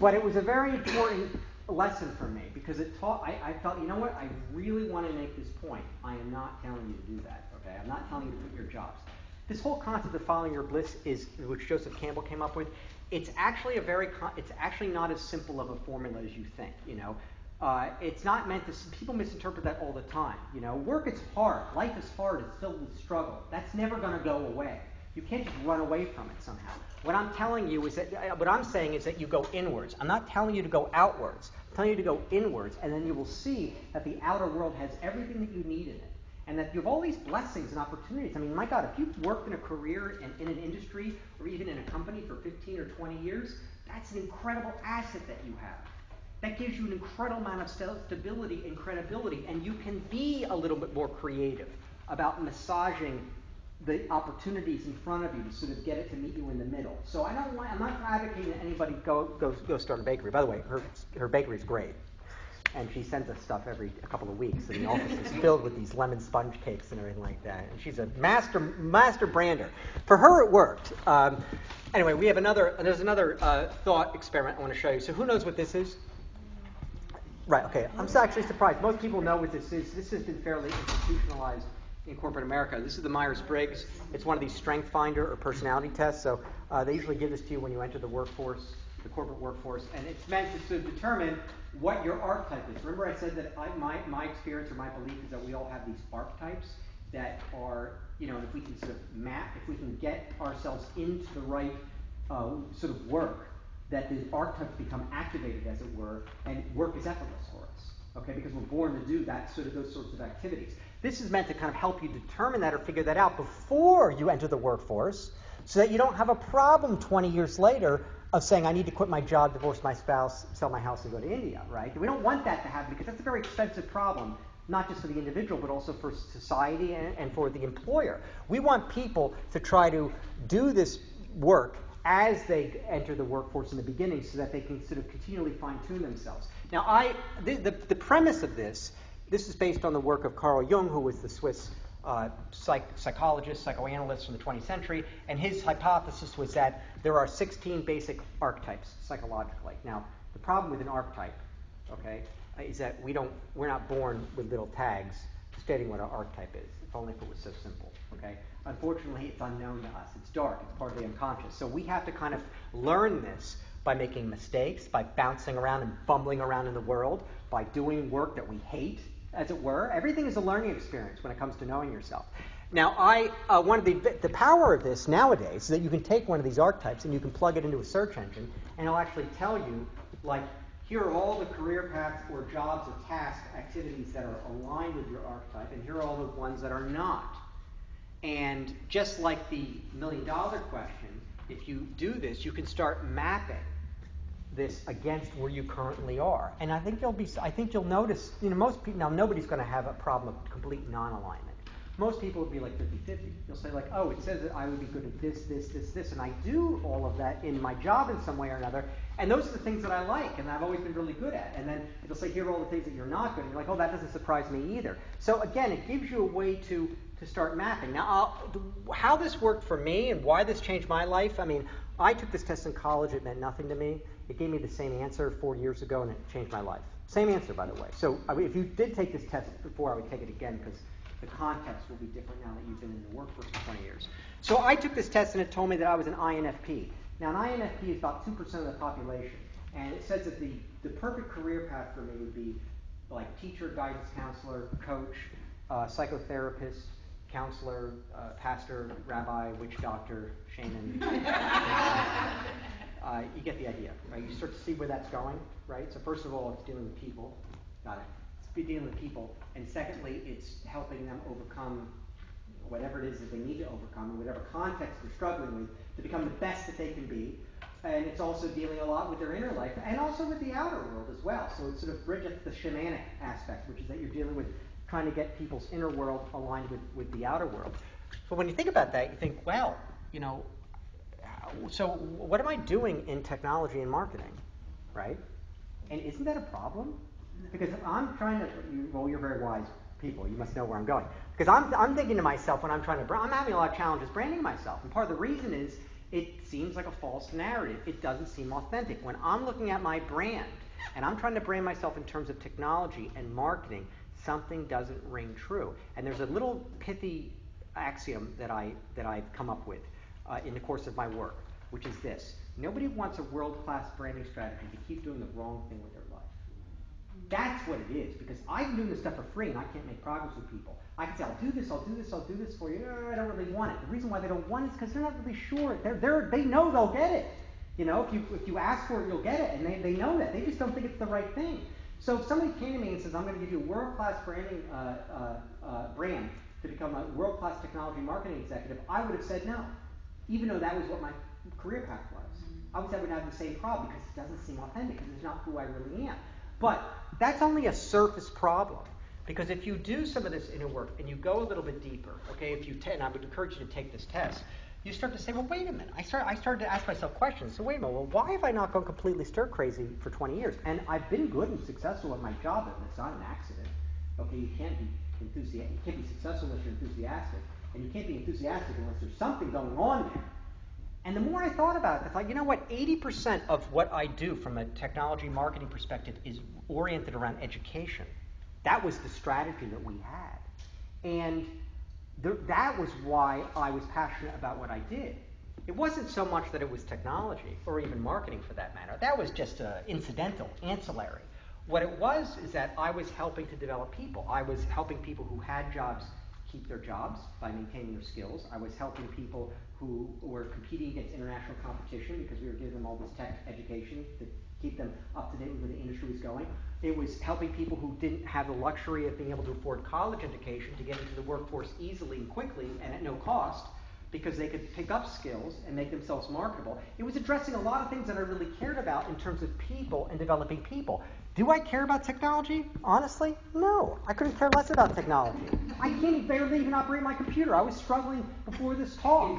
But it was a very important lesson for me because it taught, I, I felt, you know what, I really want to make this point. I am not telling you to do that, okay? I'm not telling you to quit your jobs. This whole concept of following your bliss is, which Joseph Campbell came up with, it's actually a very, it's actually not as simple of a formula as you think, you know? Uh, it's not meant to, people misinterpret that all the time. You know, work is hard. Life is hard. It's filled with struggle. That's never going to go away. You can't just run away from it somehow. What I'm telling you is that, uh, what I'm saying is that you go inwards. I'm not telling you to go outwards. I'm telling you to go inwards, and then you will see that the outer world has everything that you need in it. And that you have all these blessings and opportunities. I mean, my God, if you've worked in a career and in an industry or even in a company for 15 or 20 years, that's an incredible asset that you have. That gives you an incredible amount of stability and credibility, and you can be a little bit more creative about massaging the opportunities in front of you to sort of get it to meet you in the middle. So I don't want, I'm not advocating that anybody go, go, go start a bakery. By the way, her, her bakery is great. And she sends us stuff every a couple of weeks, and the office is filled with these lemon sponge cakes and everything like that. And she's a master master brander. For her, it worked. Um, anyway, we have another. There's another uh, thought experiment I want to show you. So who knows what this is? Right. Okay. I'm actually surprised. Most people know what this is. This has been fairly institutionalized in corporate America. This is the Myers Briggs. It's one of these strength finder or personality tests. So uh, they usually give this to you when you enter the workforce, the corporate workforce, and it's meant to determine what your archetype is. Remember, I said that I, my my experience or my belief is that we all have these archetypes that are, you know, if we can sort of map, if we can get ourselves into the right uh, sort of work, that the archetypes become activated, as it were, and work is effortless for us. Okay, because we're born to do that sort of those sorts of activities. This is meant to kind of help you determine that or figure that out before you enter the workforce so that you don't have a problem 20 years later of saying, I need to quit my job, divorce my spouse, sell my house, and go to India, right? We don't want that to happen because that's a very expensive problem, not just for the individual, but also for society and, and for the employer. We want people to try to do this work as they enter the workforce in the beginning so that they can sort of continually fine tune themselves. Now, I, the, the, the premise of this this is based on the work of Carl Jung, who was the Swiss uh, psych- psychologist, psychoanalyst from the 20th century, and his hypothesis was that there are 16 basic archetypes psychologically. Now, the problem with an archetype, okay, is that we don't, we're not born with little tags stating what an archetype is. If only if it was so simple, okay. Unfortunately, it's unknown to us. It's dark. It's part of the unconscious. So we have to kind of learn this by making mistakes, by bouncing around and bumbling around in the world, by doing work that we hate, as it were. Everything is a learning experience when it comes to knowing yourself. Now, I uh, one of the the power of this nowadays is that you can take one of these archetypes and you can plug it into a search engine, and it'll actually tell you like here are all the career paths or jobs or tasks, activities that are aligned with your archetype, and here are all the ones that are not. And just like the million dollar question, if you do this, you can start mapping this against where you currently are. And I think you'll be I think you'll notice, you know, most people now nobody's going to have a problem of complete non-alignment. Most people would be like 50-50. You'll say like, "Oh, it says that I would be good at this, this, this, this, and I do all of that in my job in some way or another." And those are the things that I like and I've always been really good at. And then it'll say, "Here are all the things that you're not good." And you're like, "Oh, that doesn't surprise me either." So again, it gives you a way to to start mapping. Now, I'll, how this worked for me and why this changed my life, I mean, I took this test in college. It meant nothing to me. It gave me the same answer four years ago, and it changed my life. Same answer, by the way. So I mean, if you did take this test before, I would take it again because the context will be different now that you've been in the workforce for 20 years. So I took this test, and it told me that I was an INFP. Now, an INFP is about 2% of the population, and it says that the, the perfect career path for me would be like teacher, guidance counselor, coach, uh, psychotherapist, counselor, uh, pastor, rabbi, witch doctor, shaman. uh, you get the idea, right? You start to see where that's going, right? So first of all, it's dealing with people. Got it. It's dealing with people. And secondly, it's helping them overcome whatever it is that they need to overcome, in whatever context they're struggling with, to become the best that they can be. And it's also dealing a lot with their inner life and also with the outer world as well. So it sort of bridges the shamanic aspect, which is that you're dealing with trying to get people's inner world aligned with, with the outer world. So when you think about that, you think, well, you know, so what am I doing in technology and marketing, right? And isn't that a problem? Because I'm trying to, well, you're very wise people. You must know where I'm going. Because I'm, I'm thinking to myself when I'm trying to, I'm having a lot of challenges branding myself. And part of the reason is, it seems like a false narrative. It doesn't seem authentic. When I'm looking at my brand and I'm trying to brand myself in terms of technology and marketing, something doesn't ring true. And there's a little pithy axiom that, I, that I've come up with uh, in the course of my work, which is this. Nobody wants a world-class branding strategy to keep doing the wrong thing with their life. That's what it is, because I'm doing this stuff for free and I can't make progress with people. I can say, I'll do this, I'll do this, I'll do this for you. I don't really want it. The reason why they don't want it is because they're not really sure. They're, they're, they know they'll get it. You know, if you, if you ask for it, you'll get it, and they, they know that. They just don't think it's the right thing. So if somebody came to me and says, I'm going to give you a world-class branding uh, uh, uh, brand to become a world-class technology marketing executive, I would have said no, even though that was what my career path was. Mm-hmm. I would say I would have the same problem because it doesn't seem authentic, because it's not who I really am. But that's only a surface problem. Because if you do some of this inner work and you go a little bit deeper, okay, if you t- and I would encourage you to take this test, you start to say, well, wait a minute. I start I started to ask myself questions. So wait a minute. Well, why have I not gone completely stir crazy for 20 years? And I've been good and successful at my job, and it's not an accident. Okay, you can't be enthusiastic. You can't be successful unless you're enthusiastic, and you can't be enthusiastic unless there's something going on there. And the more I thought about it, I thought, you know what? 80% of what I do from a technology marketing perspective is oriented around education. That was the strategy that we had. And th- that was why I was passionate about what I did. It wasn't so much that it was technology, or even marketing for that matter. That was just uh, incidental, ancillary. What it was is that I was helping to develop people. I was helping people who had jobs keep their jobs by maintaining their skills. I was helping people who were competing against international competition because we were giving them all this tech education to keep them up to date with where the industry was going. It was helping people who didn't have the luxury of being able to afford college education to get into the workforce easily and quickly and at no cost because they could pick up skills and make themselves marketable. It was addressing a lot of things that I really cared about in terms of people and developing people. Do I care about technology? Honestly, no. I couldn't care less about technology. I can't barely even operate my computer. I was struggling before this talk,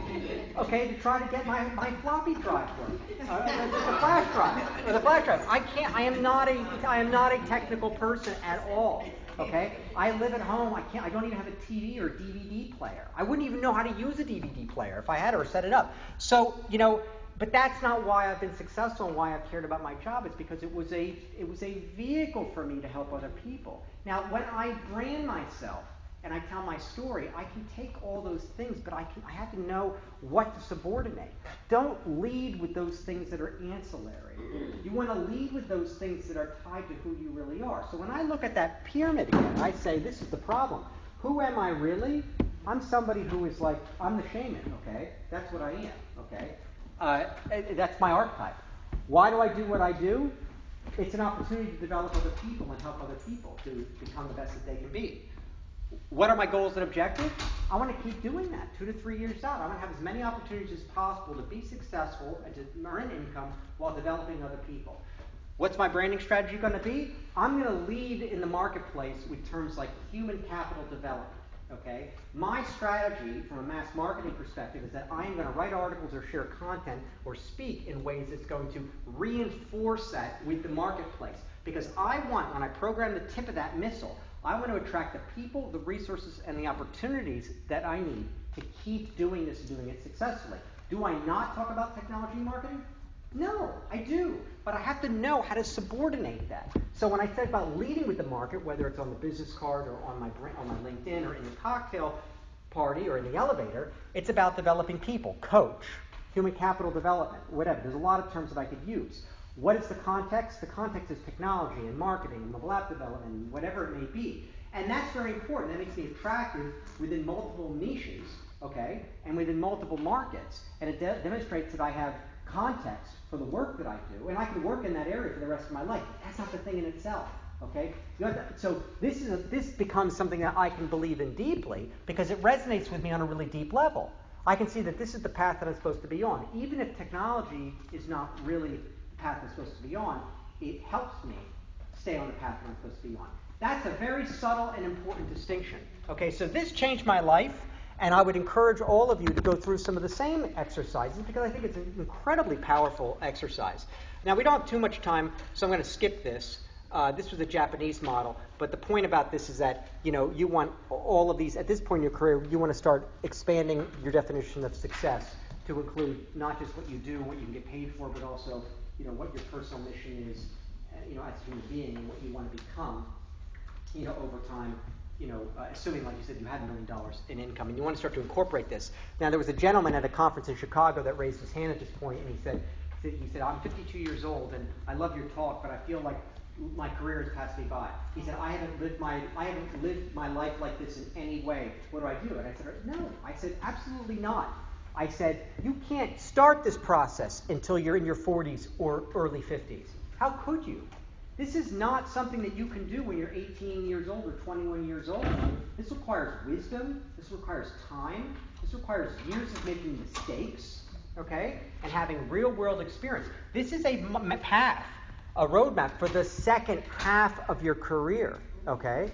okay, to try to get my, my floppy drive working, uh, the, the flash drive, or the flash drive. I can't. I am not a I am not a technical person at all. Okay, I live at home. I can't. I don't even have a TV or DVD player. I wouldn't even know how to use a DVD player if I had it or set it up. So you know, but that's not why I've been successful and why I've cared about my job. It's because it was a it was a vehicle for me to help other people. Now, when I brand myself and I tell my story, I can take all those things, but I can I have to know what to subordinate. Don't lead with those things that are ancillary. You want to lead with those things that are tied to who you really are. So when I look at that pyramid again, I say this is the problem. Who am I really? I'm somebody who is like I'm the shaman, okay? That's what I am, okay? Uh, that's my archetype. Why do I do what I do? It's an opportunity to develop other people and help other people to become the best that they can be. What are my goals and objectives? I want to keep doing that two to three years out. I want to have as many opportunities as possible to be successful and to earn income while developing other people. What's my branding strategy going to be? I'm going to lead in the marketplace with terms like human capital development. Okay? My strategy from a mass marketing perspective is that I'm going to write articles or share content or speak in ways that's going to reinforce that with the marketplace. Because I want, when I program the tip of that missile, I want to attract the people, the resources, and the opportunities that I need to keep doing this and doing it successfully. Do I not talk about technology marketing? No, I do. But I have to know how to subordinate that. So when I think about leading with the market, whether it's on the business card or on my, on my LinkedIn or in the cocktail party or in the elevator, it's about developing people, coach, human capital development, whatever. There's a lot of terms that I could use. What is the context? The context is technology and marketing and mobile app development and whatever it may be. And that's very important. That makes me attractive within multiple niches, okay, and within multiple markets. And it de- demonstrates that I have context for the work that I do, and I can work in that area for the rest of my life. That's not the thing in itself. Okay? So this is a, this becomes something that I can believe in deeply because it resonates with me on a really deep level. I can see that this is the path that I'm supposed to be on. Even if technology is not really the path I'm supposed to be on, it helps me stay on the path that I'm supposed to be on. That's a very subtle and important distinction. Okay, so this changed my life. And I would encourage all of you to go through some of the same exercises because I think it's an incredibly powerful exercise. Now, we don't have too much time, so I'm going to skip this. Uh, this was a Japanese model, but the point about this is that you know you want all of these at this point in your career. You want to start expanding your definition of success to include not just what you do and what you can get paid for, but also, you know, what your personal mission is, uh, you know, as a human being and what you want to become, you know, over time, you know, uh, assuming, like you said, you had a million dollars in income, and you want to start to incorporate this. Now, there was a gentleman at a conference in Chicago that raised his hand at this point, and he said, he said, I'm 52 years old, and I love your talk, but I feel like my career has passed me by. He said, I haven't lived my, I haven't lived my life like this in any way. What do I do? And I said, no. I said, absolutely not. I said, you can't start this process until you're in your 40s or early 50s. How could you? This is not something that you can do when you're 18 years old or 21 years old. This requires wisdom. This requires time. This requires years of making mistakes, okay, and having real world experience. This is a path, a roadmap for the second half of your career, okay?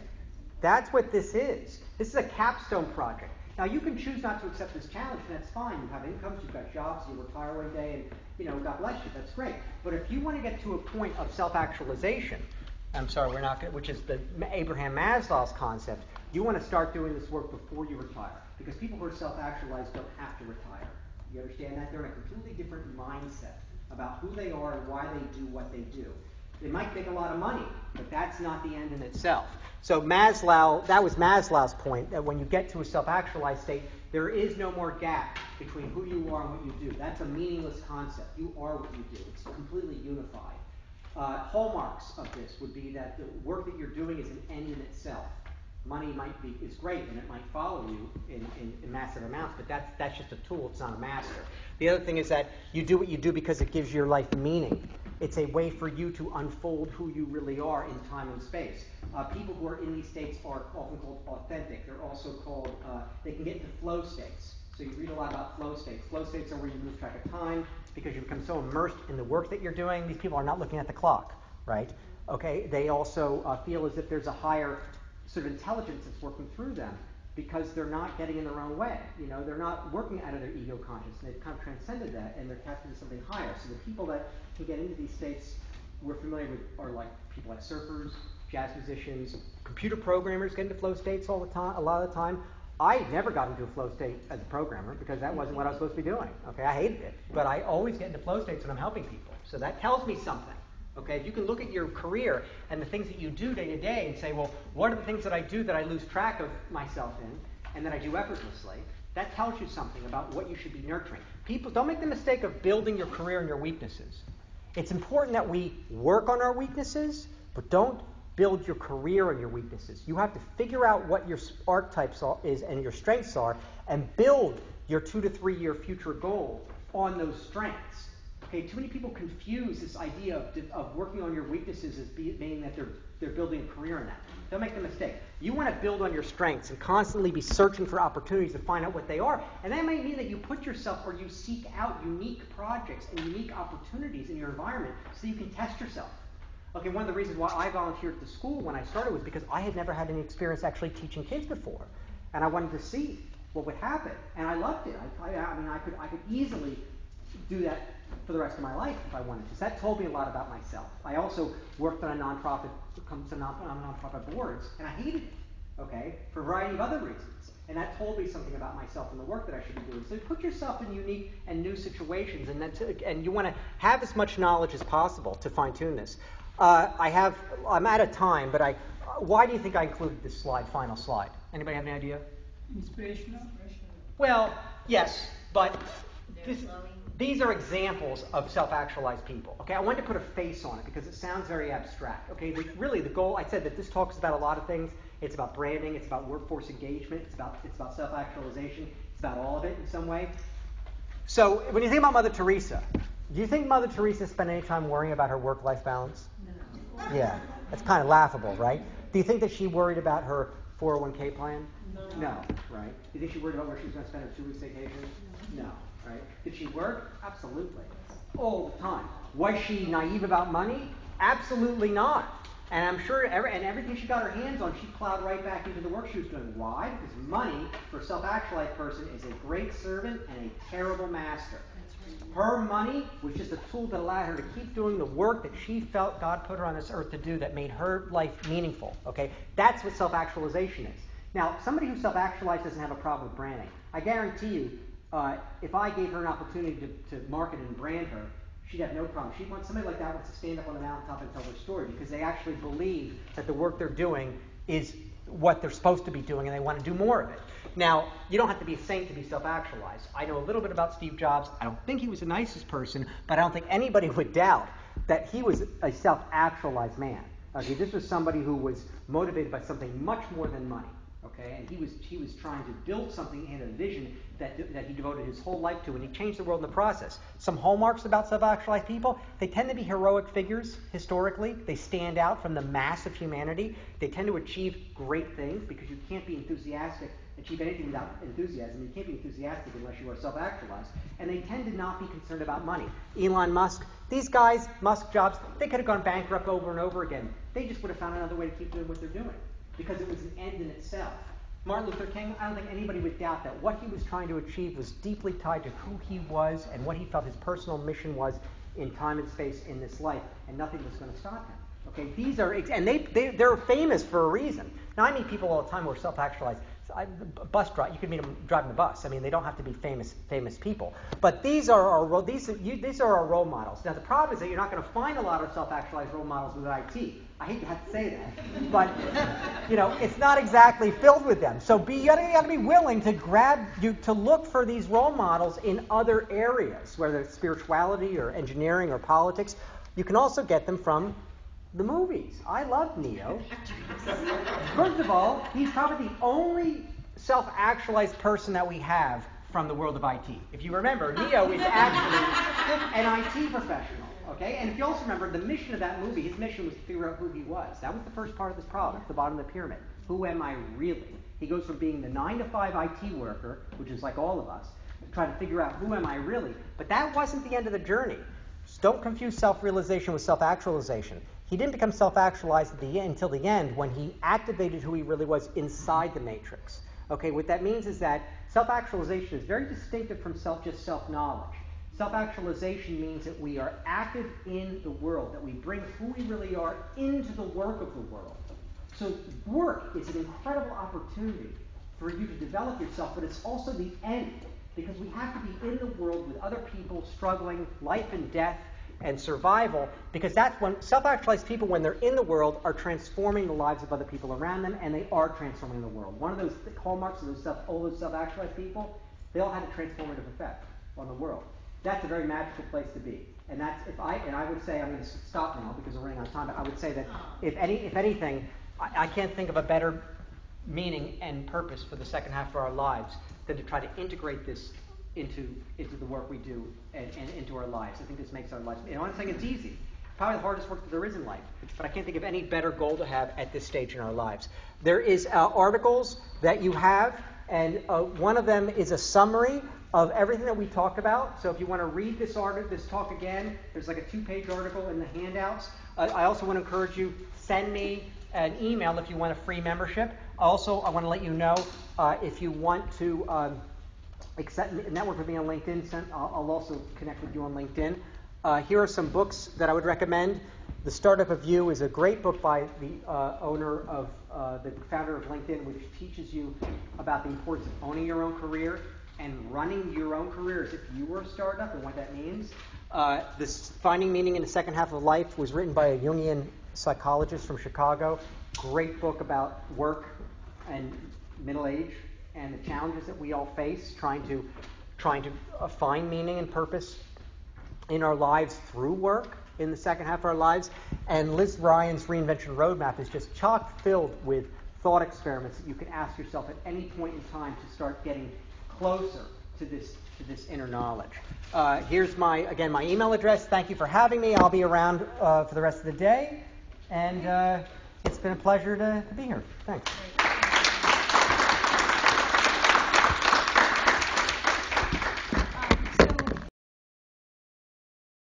That's what this is. This is a capstone project. Now, you can choose not to accept this challenge, and that's fine. You have incomes, you've got jobs, you retire one day, and, you know, God bless you. That's great. But if you want to get to a point of self actualization, I'm sorry, we're not going which is the Abraham Maslow's concept, you want to start doing this work before you retire. Because people who are self actualized don't have to retire. You understand that? They're in a completely different mindset about who they are and why they do what they do. They might make a lot of money, but that's not the end in itself. So Maslow, that was Maslow's point, that when you get to a self-actualized state, there is no more gap between who you are and what you do. That's a meaningless concept. You are what you do. It's completely unified. Uh, hallmarks of this would be that the work that you're doing is an end in itself. Money might be is great and it might follow you in, in, in massive amounts, but that's that's just a tool. It's not a master. The other thing is that you do what you do because it gives your life meaning. It's a way for you to unfold who you really are in time and space. Uh, people who are in these states are often called authentic. They're also called, uh, they can get into flow states. So you read a lot about flow states. Flow states are where you lose track of time because you become so immersed in the work that you're doing. These people are not looking at the clock, right? Okay, they also uh, feel as if there's a higher sort of intelligence that's working through them because they're not getting in their own way. You know, they're not working out of their ego consciousness. They've kind of transcended that and they're tapped into something higher. So the people that can get into these states we're familiar with are like people like surfers, jazz musicians, computer programmers get into flow states all the time, a lot of the time. I never got into a flow state as a programmer because that wasn't what I was supposed to be doing. Okay, I hated it, but I always get into flow states when I'm helping people. So that tells me something. Okay, if you can look at your career and the things that you do day to day and say, well, what are the things that I do that I lose track of myself in and that I do effortlessly? That tells you something about what you should be nurturing. People don't make the mistake of building your career on your weaknesses. It's important that we work on our weaknesses, but don't build your career on your weaknesses. You have to figure out what your archetypes are, is and your strengths are and build your two to three year future goal on those strengths. Okay, too many people confuse this idea of, of working on your weaknesses as being that they're, they're building a career in that. Don't make the mistake. You want to build on your strengths and constantly be searching for opportunities to find out what they are. And that might mean that you put yourself or you seek out unique projects and unique opportunities in your environment so you can test yourself. Okay, one of the reasons why I volunteered at the school when I started was because I had never had any experience actually teaching kids before. And I wanted to see what would happen. And I loved it. I, I, mean, I could, I could easily do that for the rest of my life if I wanted to. So that told me a lot about myself. I also worked on a nonprofit, comes to non, on nonprofit boards, and I hated it, okay, for a variety of other reasons. And that told me something about myself and the work that I should be doing. So put yourself in unique and new situations, and, that's, and you want to have as much knowledge as possible to fine tune this. Uh, I have, I'm out of time, but I, why do you think I included this slide, final slide? Anybody have any idea? Inspirational. Well, yes, but this, these are examples of self-actualized people. Okay, I wanted to put a face on it because it sounds very abstract. Okay, the, really the goal, I said that this talks about a lot of things. It's about branding, it's about workforce engagement, it's about, it's about self-actualization, it's about all of it in some way. So when you think about Mother Teresa, do you think Mother Teresa spent any time worrying about her work-life balance? No. Yeah, that's kind of laughable, right? Do you think that she worried about her 401k plan? No. No, right? Do you think she worried about where she was going to spend her two weeks vacation? No, right? Did she work? Absolutely. All the time. Was she naive about money? Absolutely not. And I'm sure, every, and everything she got her hands on, she plowed right back into the work she was doing. Why? Because money, for a self-actualized person, is a great servant and a terrible master. Her money was just a tool that allowed her to keep doing the work that she felt God put her on this earth to do that made her life meaningful. Okay? That's what self actualization is. Now, somebody who self actualized doesn't have a problem with branding. I guarantee you, uh, if I gave her an opportunity to, to market and brand her, she'd have no problem. She'd want somebody like that wants to stand up on the mountaintop and tell their story because they actually believe that the work they're doing is what they're supposed to be doing and they want to do more of it. Now, you don't have to be a saint to be self actualized. I know a little bit about Steve Jobs. I don't think he was the nicest person, but I don't think anybody would doubt that he was a self actualized man. Okay, this was somebody who was motivated by something much more than money. Okay, and he was he was trying to build something and a vision that that he devoted his whole life to, and he changed the world in the process. Some hallmarks about self-actualized people: they tend to be heroic figures historically. They stand out from the mass of humanity. They tend to achieve great things because you can't be enthusiastic achieve anything without enthusiasm. You can't be enthusiastic unless you are self-actualized. And they tend to not be concerned about money. Elon Musk, these guys, Musk, Jobs, they could have gone bankrupt over and over again. They just would have found another way to keep doing what they're doing because it was an end in itself. Martin Luther King, I don't think anybody would doubt that what he was trying to achieve was deeply tied to who he was and what he felt his personal mission was in time and space in this life, and nothing was going to stop him. Okay, these are, and they, they, they're famous for a reason. Now, I meet people all the time who are self actualized. I, bus drive, you can meet them driving the bus. I mean, they don't have to be famous famous people. But these are our these you, these are our role models. Now the problem is that you're not going to find a lot of self-actualized role models with IT. I hate to have to say that, but you know, it's not exactly filled with them. So be you got to be willing to grab you to look for these role models in other areas, whether it's spirituality or engineering or politics. You can also get them from the movies. I love Neo. First of all, he's probably the only self actualized person that we have from the world of IT. If you remember, Neo is actually an IT professional. Okay? And if you also remember, the mission of that movie, his mission was to figure out who he was. That was the first part of this problem, at the bottom of the pyramid. Who am I really? He goes from being the 9 to 5 IT worker, which is like all of us, to try to figure out who am I really. But that wasn't the end of the journey. Don't confuse self realization with self actualization. He didn't become self actualized until the end when he activated who he really was inside the matrix. Okay, what that means is that self actualization is very distinctive from self just self knowledge. Self actualization means that we are active in the world, that we bring who we really are into the work of the world. So, work is an incredible opportunity for you to develop yourself, but it's also the end because we have to be in the world with other people struggling, life and death, and survival because that's when self-actualized people when they're in the world are transforming the lives of other people around them and they are transforming the world one of those hallmarks of those self, all those self-actualized people they all had a transformative effect on the world that's a very magical place to be and that's if i and i would say i'm going to stop now because we're running out of time but i would say that if any if anything I, I can't think of a better meaning and purpose for the second half of our lives than to try to integrate this into, into the work we do and, and into our lives. I think this makes our lives. Know, I'm not saying it's easy. Probably the hardest work that there is in life. But I can't think of any better goal to have at this stage in our lives. There is uh, articles that you have, and uh, one of them is a summary of everything that we talked about. So if you want to read this article, this talk again, there's like a two-page article in the handouts. Uh, I also want to encourage you send me an email if you want a free membership. Also, I want to let you know uh, if you want to. Um, accept, network with me on LinkedIn. I'll, I'll also connect with you on LinkedIn. Uh, here are some books that I would recommend. The Startup of You is a great book by the uh, owner of uh, the founder of LinkedIn, which teaches you about the importance of owning your own career and running your own career as if you were a startup and what that means. Uh, this Finding Meaning in the Second Half of Life was written by a Jungian psychologist from Chicago. Great book about work and middle age and the challenges that we all face trying to trying to uh, find meaning and purpose in our lives through work in the second half of our lives. And Liz Ryan's reinvention roadmap is just chock filled with thought experiments that you can ask yourself at any point in time to start getting closer to this to this inner knowledge. Uh, here's my again my email address. Thank you for having me. I'll be around uh, for the rest of the day, and uh, it's been a pleasure to, to be here. Thanks.